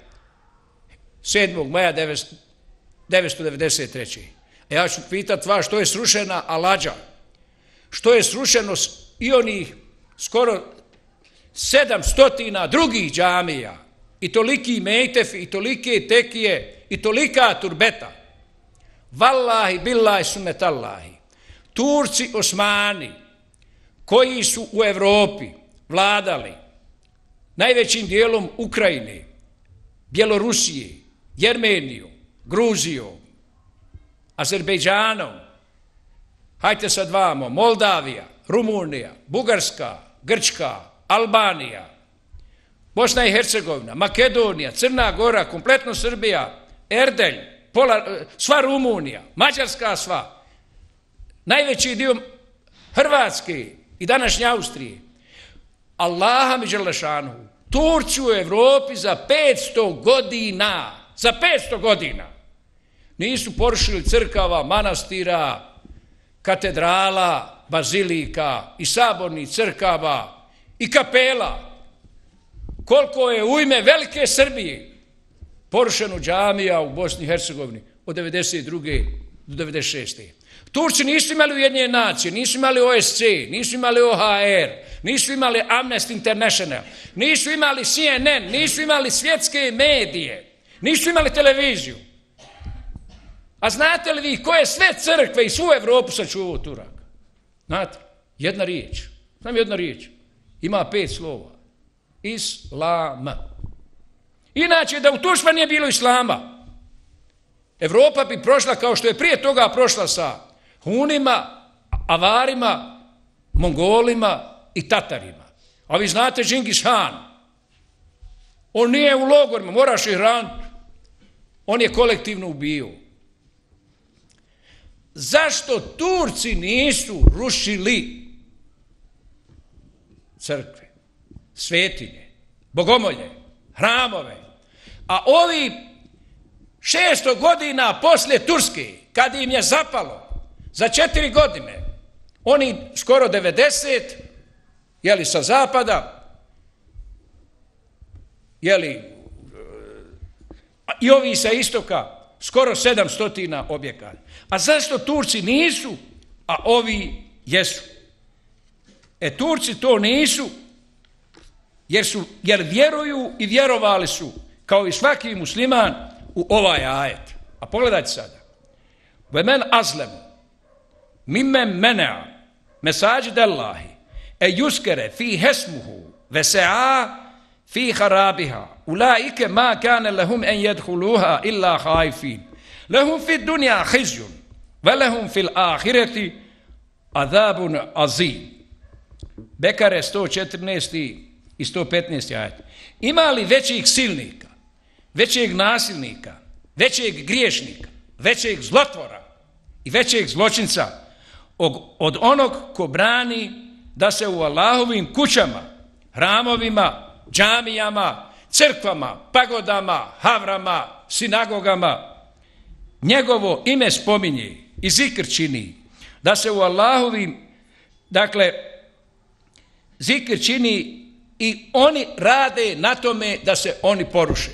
7. maja 993. A e, ja ću pitat vas što je srušena Alađa, što je srušeno i onih skoro sedamstotina drugih džamija i toliki mejtef i tolike tekije i tolika turbeta. Wallahi, billahi, sumetallahi. Turci Osmani, koji su u Evropi vladali najvećim dijelom Ukrajine, Bjelorusije, Jermeniju, Gruzijom, Azerbejdžanom, hajte sad vamo, Moldavija, Rumunija, Bugarska, Grčka, Albanija, Bosna i Hercegovina, Makedonija, Crna Gora, kompletno Srbija, Erdelj, pola, eh, sva Rumunija, Mađarska sva, najveći dio Hrvatske i današnje Austrije, Allaha mi Đelešanu, Turci u Evropi za 500 godina, za 500 godina, nisu porušili crkava, manastira, katedrala, bazilika i saborni crkava i kapela. koliko je u ime Velike Srbije porušeno džamija u Bosni i Hercegovini od 92. do 96. Turci nisu imali ujednje nacije, nisu imali OSC, nisu imali OHR, nisu imali Amnesty International, nisu imali CNN, nisu imali svjetske medije, nisu imali televiziju. A znate li vi koje sve crkve i svu Evropu sačuvao Turak? Znate, jedna riječ. Znam jedna riječ. Ima pet slova. Islama. Inače, da u Tušma nije bilo Islama, Evropa bi prošla kao što je prije toga prošla sa Hunima, Avarima, Mongolima i Tatarima. A vi znate Džingis Han. On nije u logorima, moraš ih raniti. On je kolektivno ubio. Zašto Turci nisu rušili crkve, svetinje, bogomolje, hramove, a ovi 600 godina posle Turske, kad im je zapalo, za četiri godine, oni skoro 90, jeli sa zapada, jeli e, i ovi sa istoka, skoro 700 objekata. A zašto Turci nisu, a ovi jesu? E, Turci to nisu, jer, su, jer vjeruju i vjerovali su, kao i svaki musliman, u ovaj ajet. A pogledajte sada. Vemen azlem, mime menea, mesađi dellahi, e juskere fi hesmuhu, vese'a fi harabiha, ulaike ma kane lehum en jedhuluha illa hajfin. Lehum fi dunja hizjun, velehum fil ahireti adabun azim. Bekare 114. i 115. ajet. Ima li većih silnika, većeg nasilnika, većeg griješnika, većeg zlotvora i većeg zločinca od onog ko brani da se u Allahovim kućama, hramovima, džamijama, crkvama, pagodama, havrama, sinagogama, njegovo ime spominje i zikr čini, da se u Allahovim, dakle, zikr čini i oni rade na tome da se oni poruše.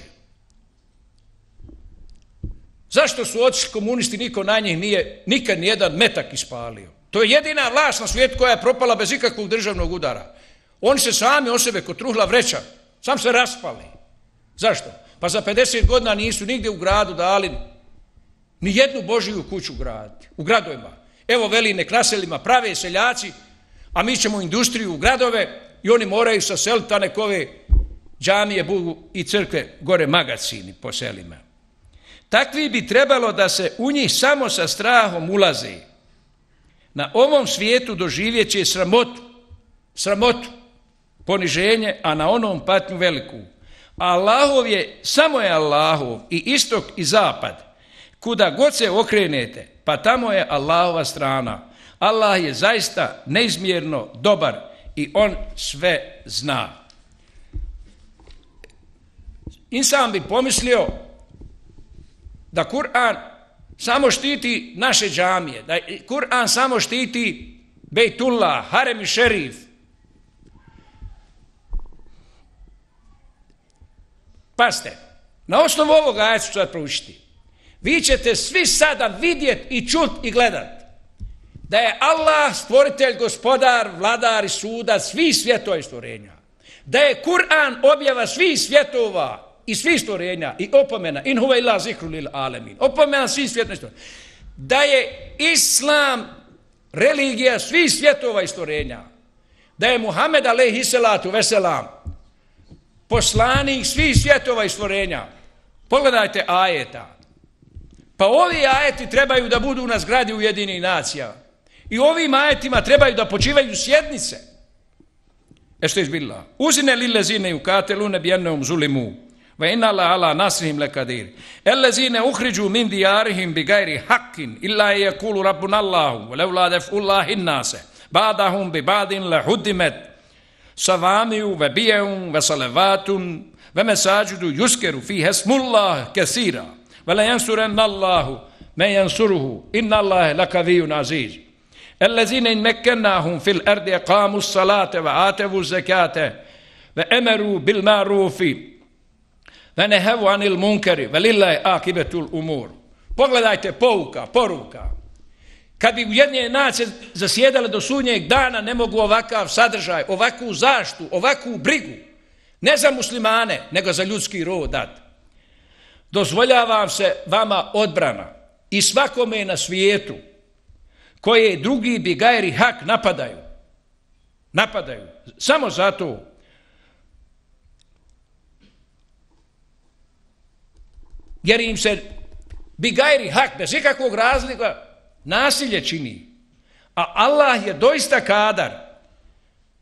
Zašto su otišli komunisti, niko na njih nije nikad nijedan metak ispalio? To je jedina vlast na svijetu koja je propala bez ikakvog državnog udara. Oni se sami o sebe, kod truhla vreća, sam se raspali. Zašto? Pa za 50 godina nisu nigdje u gradu dali ni jednu Božiju kuću graditi, u gradovima. Evo veli nek naselima prave seljaci, a mi ćemo industriju u gradove i oni moraju sa selta nekove džamije, bugu i crkve, gore magacini po selima. Takvi bi trebalo da se u njih samo sa strahom ulaze. Na ovom svijetu doživjet će sramotu, sramotu, poniženje, a na onom patnju veliku. Allahov je, samo je Allahov i istok i zapad. Kuda god se okrenete, pa tamo je Allahova strana. Allah je zaista neizmjerno dobar i on sve zna. Insan bi pomislio da Kur'an samo štiti naše džamije, da Kur'an samo štiti Bejtullah, Harem i Šerif. Paste, na osnovu ovoga ja ću sad proučiti. Vi ćete svi sada vidjet i čut i gledat da je Allah stvoritelj, gospodar, vladar i suda svi svjetova i stvorenja. Da je Kur'an objava svi svjetova i svi stvorenja i opomena in huve ila zikru lil alemin. Opomena svi svjetova i stvorenja. Da je Islam religija svi svjetova i stvorenja. Da je Muhammed alaihi salatu veselam poslanik svi svjetova i stvorenja. Pogledajte ajeta. Pa ovi ajeti trebaju da budu na zgradi Ujedinih nacija. I ovim ajetima trebaju da počivaju sjednice. E što je izbila? Uzine li lezine u katelu ne zulimu. Va inna la ala nasrihim lekadir. El lezine uhriđu min dijarihim bi gajri hakin. Illa je kulu rabbun Allahu. Levla def ullahin nase. Badahum bi badin le hudimet. Savamiju ve bijeum ve salevatun. Ve mesađudu juskeru fi hesmullah kesira. Vela jansuren Allahu me jansuruhu. Inna Allahe lakaviju aziz. Ellezine in mekkennahum fil erdi qamu salate wa atevu zekate. ve emeru bil marufi, ve nehevu anil munkeri, ve lillahi akibetul umur. Pogledajte pouka, poruka. Kad bi jedne nacije zasjedale do sunnjeg dana, ne mogu ovakav sadržaj, ovakvu zaštu, ovakvu brigu, ne za muslimane, nego za ljudski rod dati. Dozvoljavam se vama odbrana i svakome na svijetu koje drugi bigajeri hak napadaju. Napadaju. Samo zato jer im se bigajeri hak bez ikakvog razlika nasilje čini. A Allah je doista kadar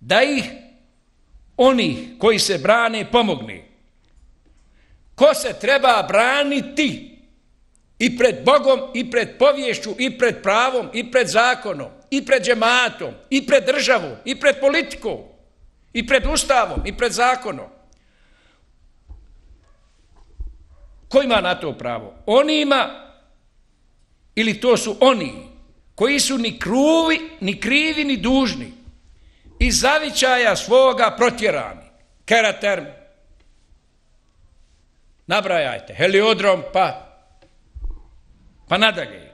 da ih oni koji se brane pomogne. Ko se treba braniti i pred Bogom, i pred povješću, i pred pravom, i pred zakonom, i pred džematom, i pred državom, i pred politikom, i pred ustavom, i pred zakonom. Ko ima na to pravo? Oni ima, ili to su oni, koji su ni kruvi, ni krivi, ni dužni, iz zavičaja svoga protjerani. Keraterm, nabrajajte, heliodrom, pa, pa nadalje.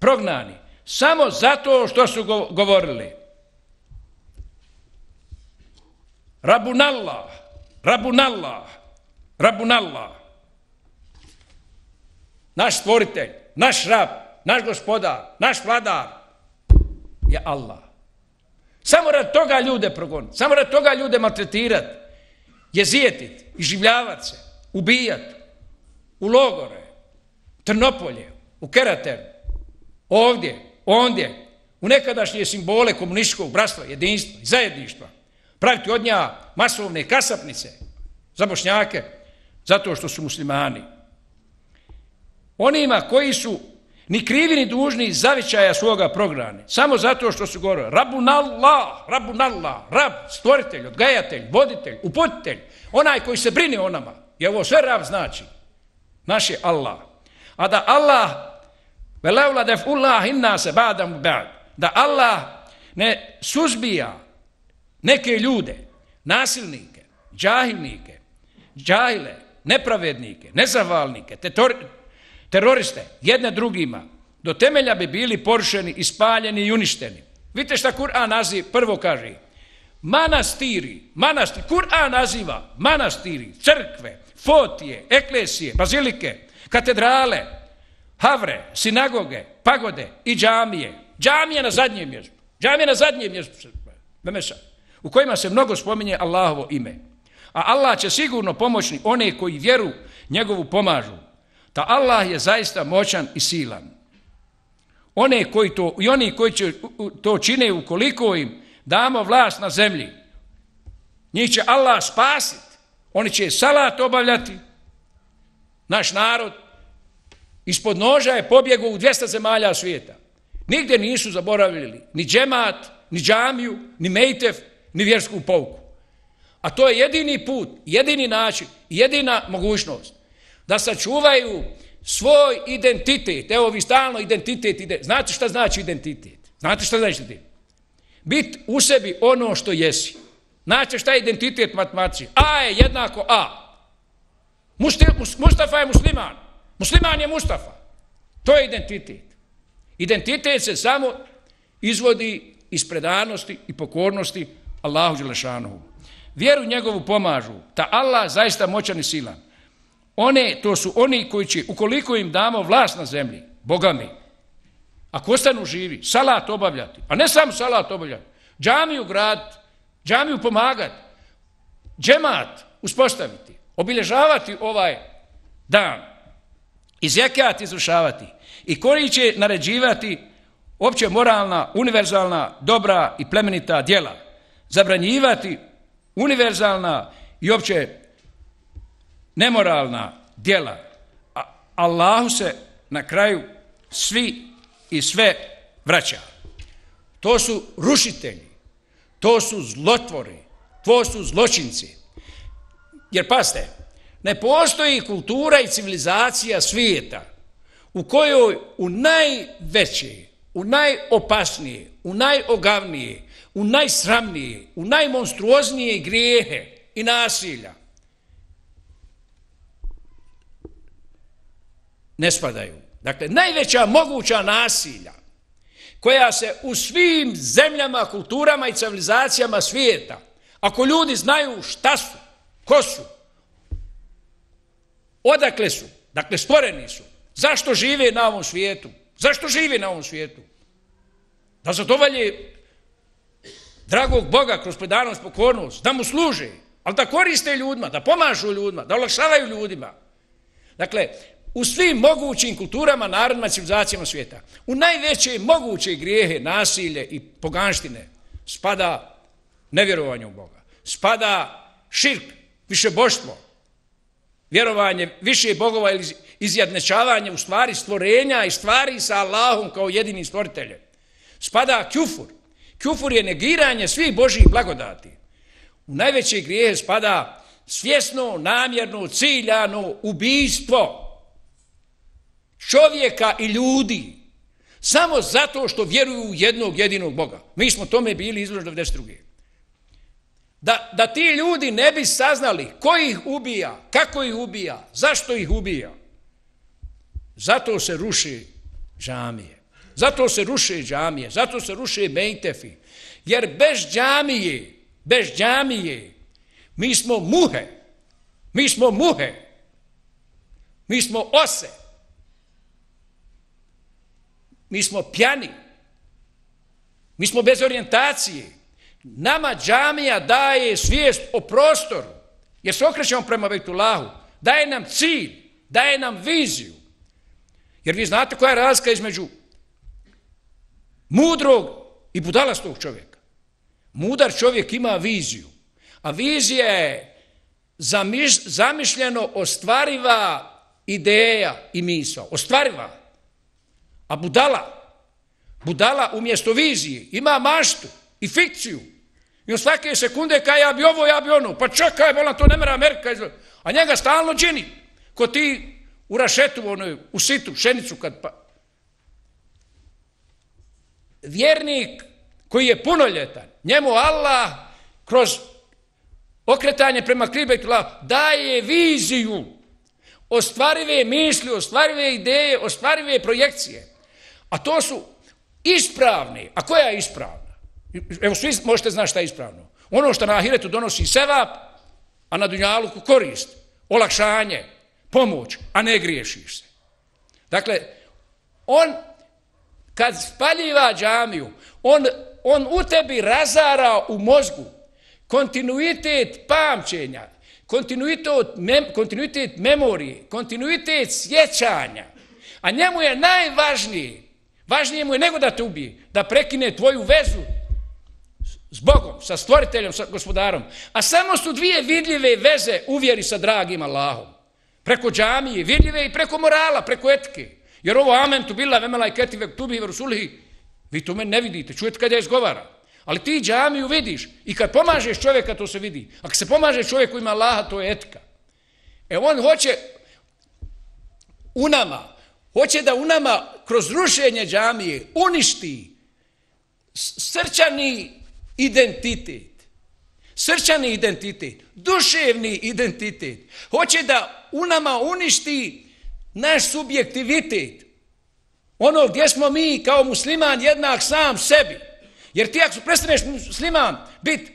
Prognani, samo zato što su govorili. Rabunallah, Rabunallah, Rabunallah. Naš stvoritelj, naš rab, naš gospodar, naš vladar je Allah. Samo rad toga ljude progoniti, samo rad toga ljude maltretirati, jezijetiti, iživljavati se, ubijati u logore, Trnopolje, u Kerater, ovdje, ondje, u nekadašnje simbole komunističkog bratstva, jedinstva i zajedništva, praviti od nja masovne kasapnice za bošnjake, zato što su muslimani. Onima koji su ni krivi ni dužni zavičaja svoga programa, samo zato što su govorili Rabunallah, Rabunallah, Rab, stvoritelj, odgajatelj, voditelj, uputitelj, onaj koji se brine o nama. I ovo sve Rab znači. Naš je Allah. A da Allah, veleula defullah inna se badam bad, da Allah ne suzbija neke ljude, nasilnike, džahilnike, džahile, nepravednike, nezavalnike, teroriste, jedne drugima, do temelja bi bili porušeni, ispaljeni i uništeni. Vidite šta Kur'an naziv prvo kaže. Manastiri, manastiri, Kur'an naziva manastiri, crkve, fotije, eklesije, bazilike, katedrale, havre, sinagoge, pagode i džamije. Džamije na zadnjem mjestu. Džamije na zadnjem mjestu. Memeša, u kojima se mnogo spominje Allahovo ime. A Allah će sigurno pomoćni one koji vjeru njegovu pomažu. Ta Allah je zaista moćan i silan. One koji to, I oni koji će to čine ukoliko im damo vlast na zemlji, njih će Allah spasiti. Oni će salat obavljati, naš narod, ispod noža je pobjegao u 200 zemalja svijeta. Nigde nisu zaboravili ni džemat, ni džamiju, ni mejtef, ni vjersku pouku. A to je jedini put, jedini način, jedina mogućnost da sačuvaju svoj identitet. Evo vi stalno identitet ide. Znate šta znači identitet? Znate šta znači identitet? Bit u sebi ono što jesi. Znači šta je identitet matematici? A je jednako A. Mustafa je musliman. Musliman je Mustafa. To je identitet. Identitet se samo izvodi iz predanosti i pokornosti Allahu Đelešanovu. Vjeru njegovu pomažu. Ta Allah zaista moćan i silan. One, to su oni koji će, ukoliko im damo vlast na zemlji, Boga mi, ako ostanu živi, salat obavljati, a ne samo salat obavljati, džamiju grad, džamiju pomagati, džemat uspostaviti, obilježavati ovaj dan, i zekijat izrušavati, i koji će naređivati opće moralna, univerzalna, dobra i plemenita djela, zabranjivati univerzalna i opće nemoralna djela, a Allahu se na kraju svi i sve vraća. To su rušitelji, to su zlotvori, to su zločinci. Jer paste, ne postoji kultura i civilizacija svijeta u kojoj u najveći, u najopasniji, u najogavniji, u najsramniji, u najmonstruoznije grijehe i nasilja ne spadaju. Dakle, najveća moguća nasilja koja se u svim zemljama, kulturama i civilizacijama svijeta, ako ljudi znaju šta su, ko su, odakle su, dakle stvoreni su, zašto žive na ovom svijetu, zašto žive na ovom svijetu, da zadovalje dragog Boga kroz predanost, pokornost, da mu služe, ali da koriste ljudima, da pomažu ljudima, da olakšavaju ljudima. Dakle, u svim mogućim kulturama, narodima, civilizacijama svijeta, u najveće moguće grijehe, nasilje i poganštine spada nevjerovanje u Boga. Spada širk, više boštvo, vjerovanje više bogova ili izjednečavanje u stvari stvorenja i stvari sa Allahom kao jedinim stvoriteljem. Spada kjufur. Kjufur je negiranje svih Božih blagodati. U najveće grijehe spada svjesno, namjerno, ciljano ubijstvo čovjeka i ljudi samo zato što vjeruju u jednog jedinog Boga. Mi smo tome bili izloženi 92. Da, da ti ljudi ne bi saznali ko ih ubija, kako ih ubija, zašto ih ubija. Zato se ruši džamije. Zato se ruše džamije, zato se ruše mejtefi. Jer bez džamije, bez džamije, mi smo muhe, mi smo muhe, mi smo ose, mi smo pjani, mi smo bez orijentacije. Nama džamija daje svijest o prostoru, jer se okrećemo prema Bejtulahu, daje nam cilj, daje nam viziju. Jer vi znate koja je razlika između mudrog i budalastog čovjeka. Mudar čovjek ima viziju, a vizija je zamišljeno ostvariva ideja i misla. Ostvariva. A budala, budala umjesto vizije, ima maštu i fikciju. I on svake sekunde kaj ja bi ovo, ja bi ono. Pa čekaj, volam, to ne mera Amerika. A njega stalno džini. Ko ti u rašetu, ono, u situ, šenicu kad pa... Vjernik koji je punoljetan, njemu Allah kroz okretanje prema kribetula daje viziju ostvarive misli, ostvarive ideje, ostvarive projekcije. A to su ispravne. A koja je ispravna? Evo, svi možete znati šta je ispravno. Ono što na ahiretu donosi sevap, a na dunjaluku korist, olakšanje, pomoć, a ne griješiš se. Dakle, on, kad spaljiva džamiju, on, on u tebi razara u mozgu kontinuitet pamćenja, kontinuitet, mem, kontinuitet memorije, kontinuitet sjećanja, a njemu je najvažniji Važnije mu je nego da te ubije, da prekine tvoju vezu s Bogom, sa stvoriteljom, sa gospodarom. A samo su dvije vidljive veze uvjeri sa dragim Allahom. Preko džamije, vidljive i preko morala, preko etike. Jer ovo amen tu bila vemela i ketive tubi bi verusulihi. vi to meni ne vidite, čujete kad ja izgovaram. Ali ti džamiju vidiš i kad pomažeš čovjeka to se vidi. Ako se pomaže čovjeku ima Allaha, to je etika. E on hoće u nama, hoće da u nama kroz rušenje džamije uništi srčani identitet. Srčani identitet, duševni identitet. Hoće da u nama uništi naš subjektivitet. Ono gdje smo mi kao musliman jednak sam sebi. Jer ti ako prestaneš musliman biti,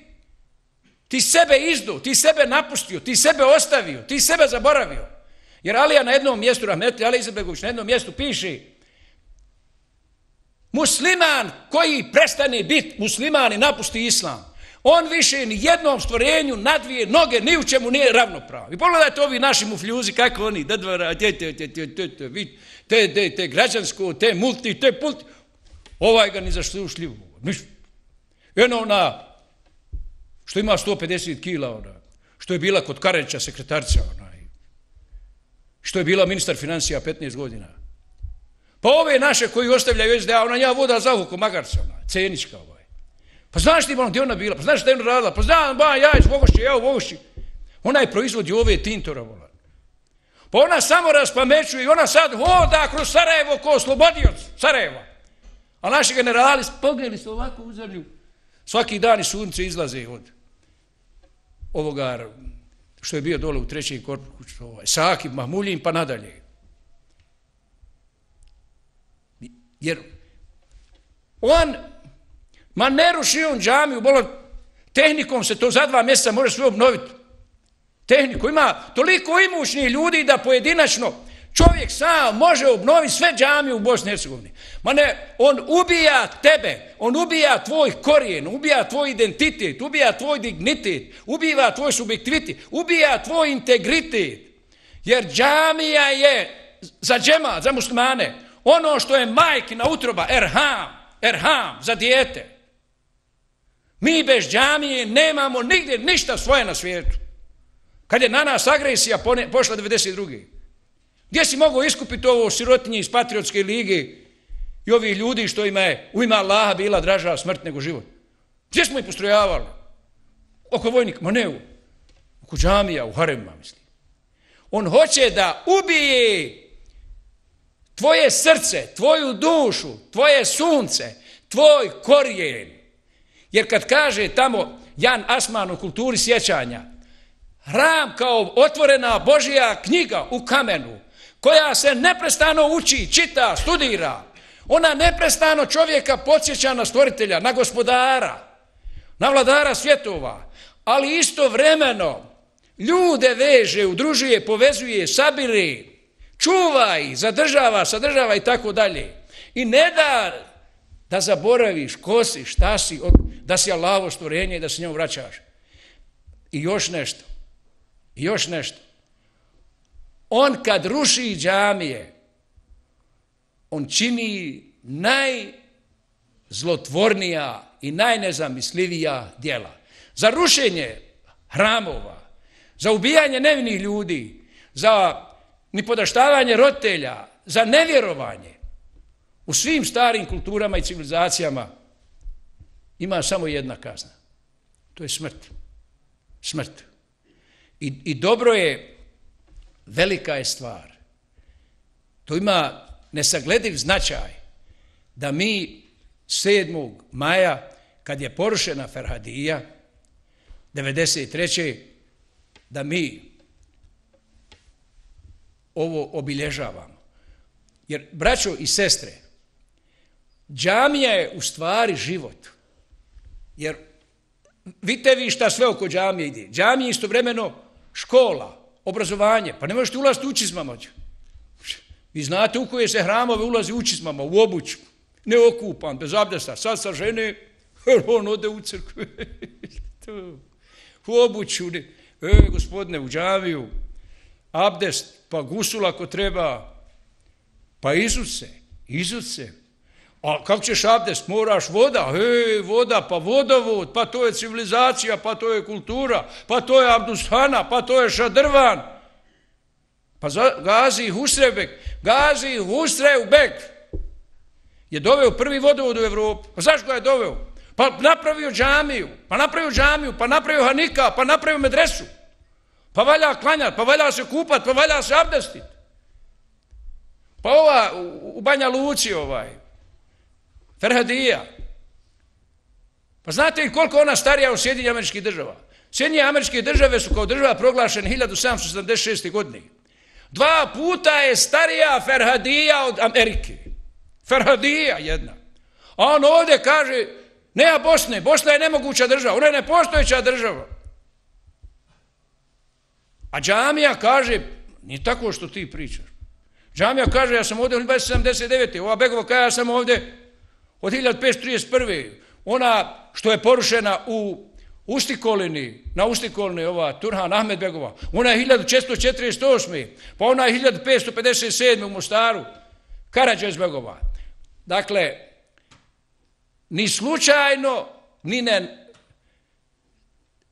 ti sebe izdu, ti sebe napustio, ti sebe ostavio, ti sebe zaboravio. Jer Alija na jednom mjestu, Rahmetli Ali Izabegović, na jednom mjestu piše musliman koji prestane biti musliman i napusti islam, on više ni jednom stvorenju na dvije noge ni u čemu nije ravnopravan. I pogledajte ovi naši mufljuzi, kako oni, dadvara, te, te, te, te, te, te, te, te, te građansko, te multi, te pulti. Ovaj ga ni za ušljivo. Eno ona, što ima 150 kila, ona, što je bila kod Kareća sekretarca, ona, što je bila ministar financija 15 godina. Pa ove naše koji ostavljaju SDA, ona ja voda za uho, magarca, ona, cenička ovaj. Pa znaš ti ono gdje ona bila, pa znaš šta je ona radila, pa znam, ba, ja iz Vogošće, ja u Vogošći. Ona je proizvodi ove tintora, vola. Pa ona samo raspamećuje i ona sad voda kroz Sarajevo ko oslobodioc Sarajeva. A naši generali spogljeli se ovako u zemlju, Svaki dan i sunce izlaze od ovoga što je bio dole u trećem korpusu, ovaj, Sakib, Mahmuljin, pa nadalje. Jer on, ma ne ruši on džamiju, bolo, tehnikom se to za dva mjeseca može sve obnoviti. Tehniku ima toliko imućnih ljudi da pojedinačno čovjek sam može obnoviti sve džamije u Bosni i Hercegovini. Ma ne, on ubija tebe, on ubija tvoj korijen, ubija tvoj identitet, ubija tvoj dignitet, ubija tvoj subjektivitet, ubija tvoj integritet. Jer džamija je za džema, za muslimane, ono što je majkina utroba, erham, erham, za dijete. Mi bez džamije nemamo nigdje ništa svoje na svijetu. Kad je na nas agresija pošla 92. Gdje si mogao iskupiti ovo sirotinje iz Patriotske lige i ovih ljudi što ima je u ima Allaha bila draža smrt nego život? Gdje smo ih postrojavali? Oko vojnika? Ma ne u. Oko džamija, u haremima, mislim. On hoće da ubije tvoje srce, tvoju dušu, tvoje sunce, tvoj korijen. Jer kad kaže tamo Jan Asman u kulturi sjećanja, hram kao otvorena Božija knjiga u kamenu, koja se neprestano uči, čita, studira, ona neprestano čovjeka podsjeća na stvoritelja, na gospodara, na vladara svjetova, ali istovremeno ljude veže, udružuje, povezuje, sabiri, čuvaj, zadržava, sadržava i tako dalje. I ne da da zaboraviš ko si, šta si, da si Allahovo stvorenje i da se njom vraćaš. I još nešto. I još nešto. On kad ruši džamije, on čini najzlotvornija i najnezamislivija djela. Za rušenje hramova, za ubijanje nevinih ljudi, za nipodaštavanje rotelja, za nevjerovanje, u svim starim kulturama i civilizacijama ima samo jedna kazna. To je smrt. Smrt. I, i dobro je, velika je stvar. To ima nesaglediv značaj da mi 7. maja, kad je porušena Ferhadija, 93. da mi ovo obilježavamo. Jer, braćo i sestre, džamija je u stvari život. Jer vidite vi šta sve oko džamije ide. Džamija je istovremeno škola, obrazovanje. Pa ne možete ulaziti u čizmama. Vi znate u koje se hramove ulazi u čizmama, u obuću. Neokupan, bez abdesta. Sad sa žene, on ode u crkvu. u obuću. E, gospodine, u džaviju. Abdest, pa gusul ako treba. Pa Isuse, Isuse, A kako ćeš abdest? Moraš voda. He, voda, pa vodovod, pa to je civilizacija, pa to je kultura, pa to je Abdustana, pa to je Šadrvan. Pa za, Gazi Husrebek, Gazi Husrebek je doveo prvi vodovod u Evropu. Pa zašto ga je doveo? Pa napravio džamiju, pa napravio džamiju, pa napravio Hanika, pa napravio medresu. Pa valja klanjati, pa valja se kupat, pa valja se abdestiti. Pa ova, u Banja Luci ovaj, Ferhadija. Pa znate li koliko ona starija u Sjedinje američkih država? Sjedinje američke države su kao država proglašene 1776. godine. Dva puta je starija Ferhadija od Amerike. Ferhadija jedna. A on ovdje kaže, nema Bosne, Bosna je nemoguća država, ona je nepostojeća država. A džamija kaže, nije tako što ti pričaš. Džamija kaže, ja sam ovdje u 1979. Ova Begova kaže, ja sam ovdje od 1531. Ona što je porušena u Ustikolini, na Ustikolini, ova Turhan Ahmedbegova, ona je 1448. Pa ona je 1557. u Mostaru, Karadžezbegova. Dakle, ni slučajno, ni ne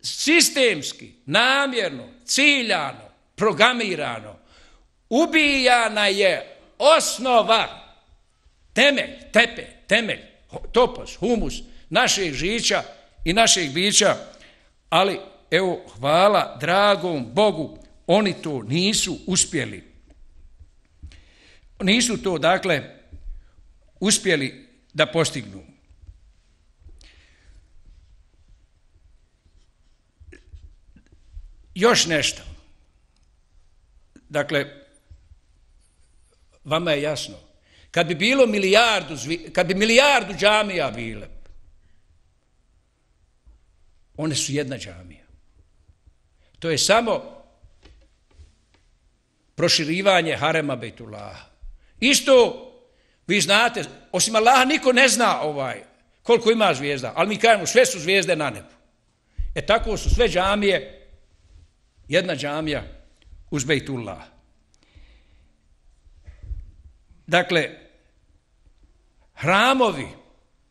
sistemski, namjerno, ciljano, programirano, ubijana je osnova, temelj, tepe, temelj, topos, humus našeg žića i našeg bića, ali evo, hvala dragom Bogu, oni to nisu uspjeli. Nisu to, dakle, uspjeli da postignu. Još nešto. Dakle, vama je jasno. Kad bi bilo milijardu, kad bi milijardu džamija bile, one su jedna džamija. To je samo proširivanje harema Bejtulaha. Isto, vi znate, osim Allaha niko ne zna ovaj koliko ima zvijezda, ali mi kažemo sve su zvijezde na nebu. E tako su sve džamije, jedna džamija uz Bejtulaha. Dakle, hramovi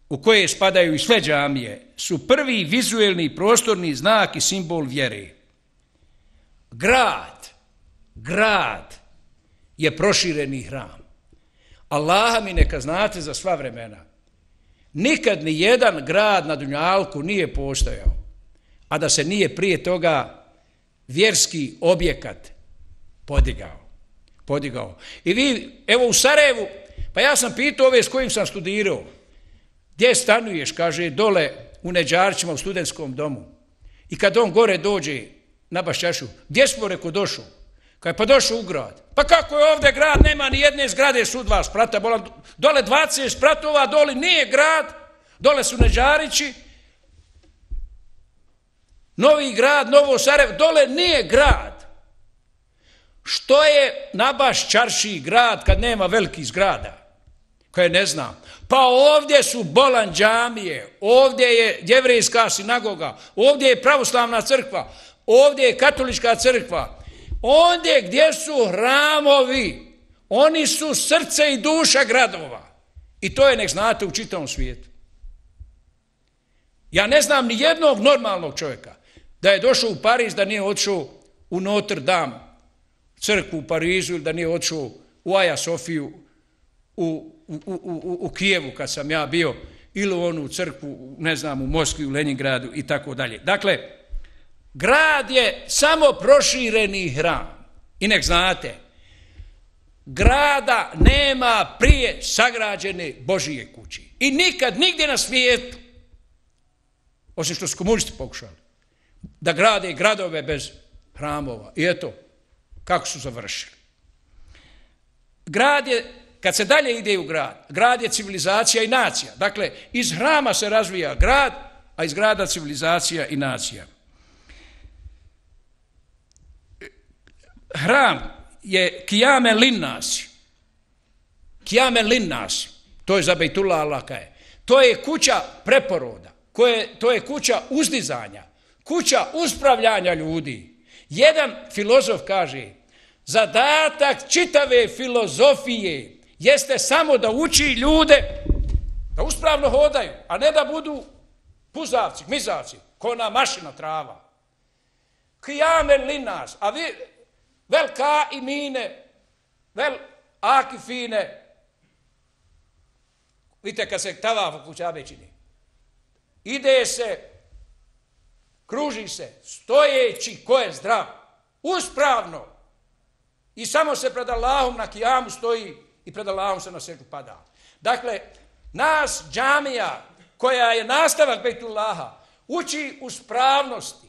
u koje spadaju i sve džamije su prvi vizuelni prostorni znak i simbol vjere. Grad, grad je prošireni hram. Allaha mi neka znate za sva vremena. Nikad ni jedan grad na Dunjalku nije postojao, a da se nije prije toga vjerski objekat podigao podigao. I vi, evo u Sarajevu, pa ja sam pitao ove s kojim sam studirao, gdje stanuješ, kaže, dole u Neđarćima u studentskom domu. I kad on gore dođe na Bašćašu, gdje smo reko došao? Kaj pa došao u grad. Pa kako je ovdje grad, nema ni jedne zgrade su dva sprata, dole 20 spratova, dole nije grad, dole su Neđarići, novi grad, novo Sarajevo, dole nije grad. Što je na baš čarši grad kad nema velikih zgrada? Koje ne znam. Pa ovdje su bolan džamije, ovdje je djevrijska sinagoga, ovdje je pravoslavna crkva, ovdje je katolička crkva, ondje gdje su hramovi, oni su srce i duša gradova. I to je, nek znate, u čitavom svijetu. Ja ne znam ni jednog normalnog čovjeka da je došao u Pariz, da nije odšao u Notre Dame, crkvu u Parizu, ili da nije odšao u Aja Sofiju, u, u, u, u, u Kijevu kad sam ja bio, ili u onu crkvu, ne znam, u Moskvi, u Leningradu i tako dalje. Dakle, grad je samo prošireni hram. I nek znate, grada nema prije sagrađene Božije kući. I nikad, nigdje na svijetu, osim što su komunisti pokušali, da grade gradove bez hramova. I eto, kako su završili. Grad je, kad se dalje ide u grad, grad je civilizacija i nacija. Dakle, iz hrama se razvija grad, a iz grada civilizacija i nacija. hram je kijame linnasi. Kijame linnasi. To je za Bejtullah Alakaje. To je kuća preporoda. Koje, to je kuća uzdizanja. Kuća uspravljanja ljudi. Jedan filozof kaže, zadatak čitave filozofije jeste samo da uči ljude da uspravno hodaju, a ne da budu puzavci, mizavci, ko na mašina trava. Kijame linas, a vi, vel ka imine, vel akifine. Vidite kad se tavaf u kućabe čini. Ide se, kruži se, stojeći ko je zdrav, uspravno. I samo se pred Allahom na kijamu stoji i pred Allahom se na sežu pada. Dakle, nas džamija koja je nastavak Bejtullaha uči uspravnosti,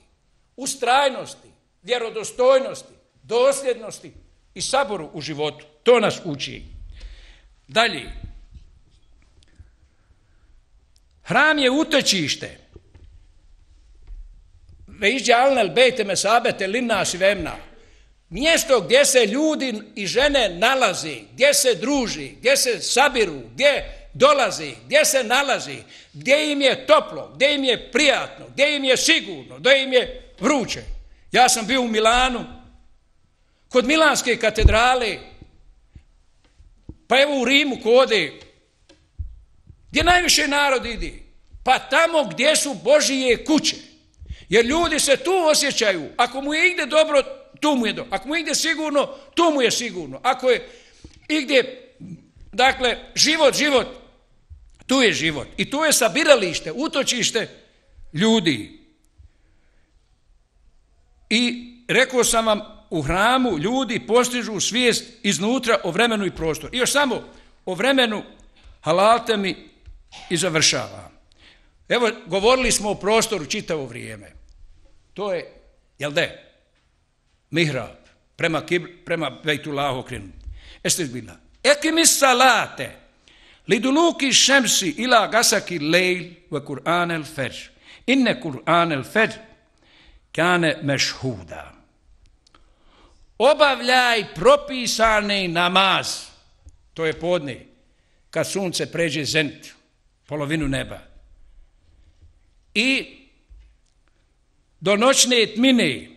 ustrajnosti, vjerodostojnosti, dosljednosti i saboru u životu. To nas uči. Dalje. Hram je utočište. Ve izđalnel lbejte me sabete linnas vemna. Mjesto gdje se ljudi i žene nalazi, gdje se druži, gdje se sabiru, gdje dolazi, gdje se nalazi, gdje im je toplo, gdje im je prijatno, gdje im je sigurno, gdje im je vruće. Ja sam bio u Milanu, kod Milanske katedrale, pa evo u Rimu kode, gdje najviše narod ide? Pa tamo gdje su Božije kuće. Jer ljudi se tu osjećaju. Ako mu je igde dobro, tu mu je dobro. Ako mu je igde sigurno, tu mu je sigurno. Ako je igde, dakle, život, život, tu je život. I tu je sabiralište, utočište ljudi. I rekao sam vam, u hramu ljudi postižu svijest iznutra o vremenu i prostoru. I još samo o vremenu halalte mi i završava. Evo, govorili smo o prostoru čitavo vrijeme. To je, jel de? mihrab, prema, kibl, prema Bejtulahu okrenut. E Jeste zbila. Ekimis salate, liduluki šemsi ila gasaki lejl ve Kur'an el fajr. Inne Kur'an el fajr kane mešhuda. Obavljaj propisani namaz, to je podne, kad sunce pređe zenit, polovinu neba. I do noćne tmine,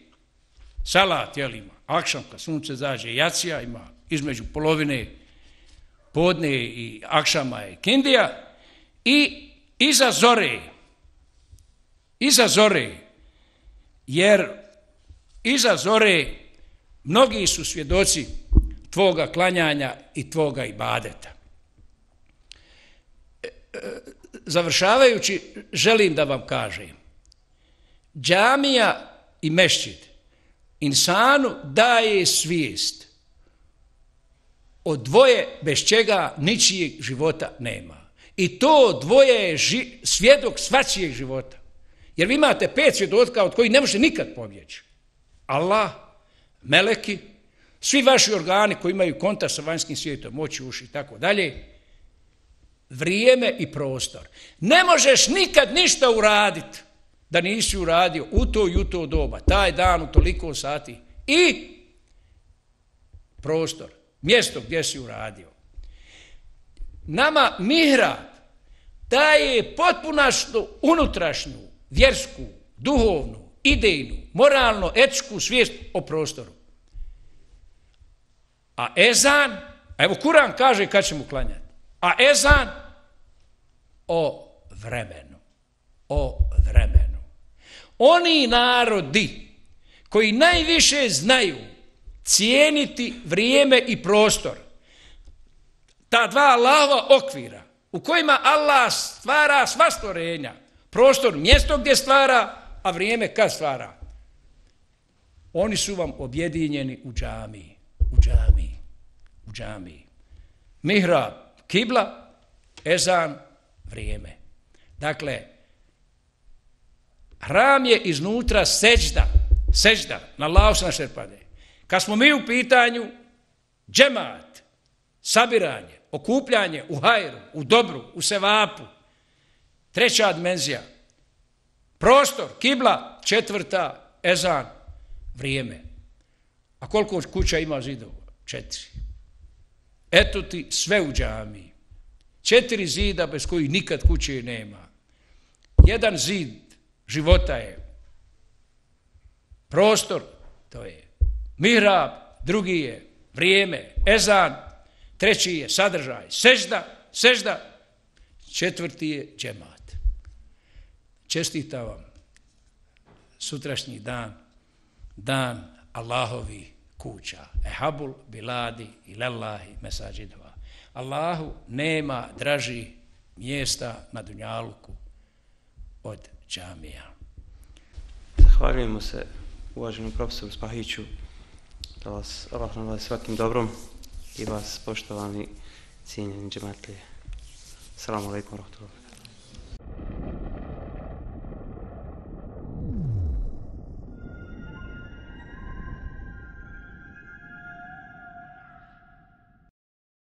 salat, jel ima, akšam, kad sunce zađe, jacija ima, između polovine podne i akšama je kindija, i iza zore, iza zore, jer iza zore mnogi su svjedoci tvoga klanjanja i tvoga ibadeta. E, e, završavajući, želim da vam kažem, džamija i mešćid insanu daje svijest o dvoje bez čega ničijeg života nema. I to dvoje je ži, svjedok svačijeg života. Jer vi imate pet svjedotka od kojih ne možete nikad pobjeći. Allah, meleki, svi vaši organi koji imaju konta sa vanjskim svijetom, moći, uši i tako dalje, vrijeme i prostor. Ne možeš nikad ništa uraditi da nisi uradio u to i u to doba, taj dan u toliko sati i prostor, mjesto gdje si uradio. Nama mihra daje potpunašnu unutrašnju, vjersku, duhovnu, idejnu, moralno, etičku svijest o prostoru. A ezan, a evo Kuran kaže kad ćemo klanjati, a ezan o vremenu, o vremenu. Oni narodi koji najviše znaju cijeniti vrijeme i prostor, ta dva lava okvira u kojima Allah stvara sva stvorenja, prostor, mjesto gdje stvara, a vrijeme kad stvara, oni su vam objedinjeni u džamiji, u džamiji, u džamiji. Mihrab, kibla, ezan, vrijeme. Dakle, hram je iznutra seđda, seđda, na lao se naše pade. Kad smo mi u pitanju, džemat, sabiranje, okupljanje u hajru, u dobru, u sevapu, treća dimenzija, prostor, kibla, četvrta, ezan, vrijeme. A koliko kuća ima zidova? Četiri. Eto ti sve u džamiji. Četiri zida bez kojih nikad kuće nema. Jedan zid života je prostor, to je mihrab, drugi je vrijeme, ezan, treći je sadržaj, sežda, sežda, četvrti je džemat. Čestita vam sutrašnji dan, dan Allahovi kuća. Ehabul biladi ilallahi mesađidova. Allahu nema draži mjesta na Dunjaluku od džamija. Zahvaljujemo se uvaženom profesoru Spahiću da vas Allah nam svakim dobrom i vas poštovani cijenjeni džematlije. Salamu alaikum, rahmatullahi.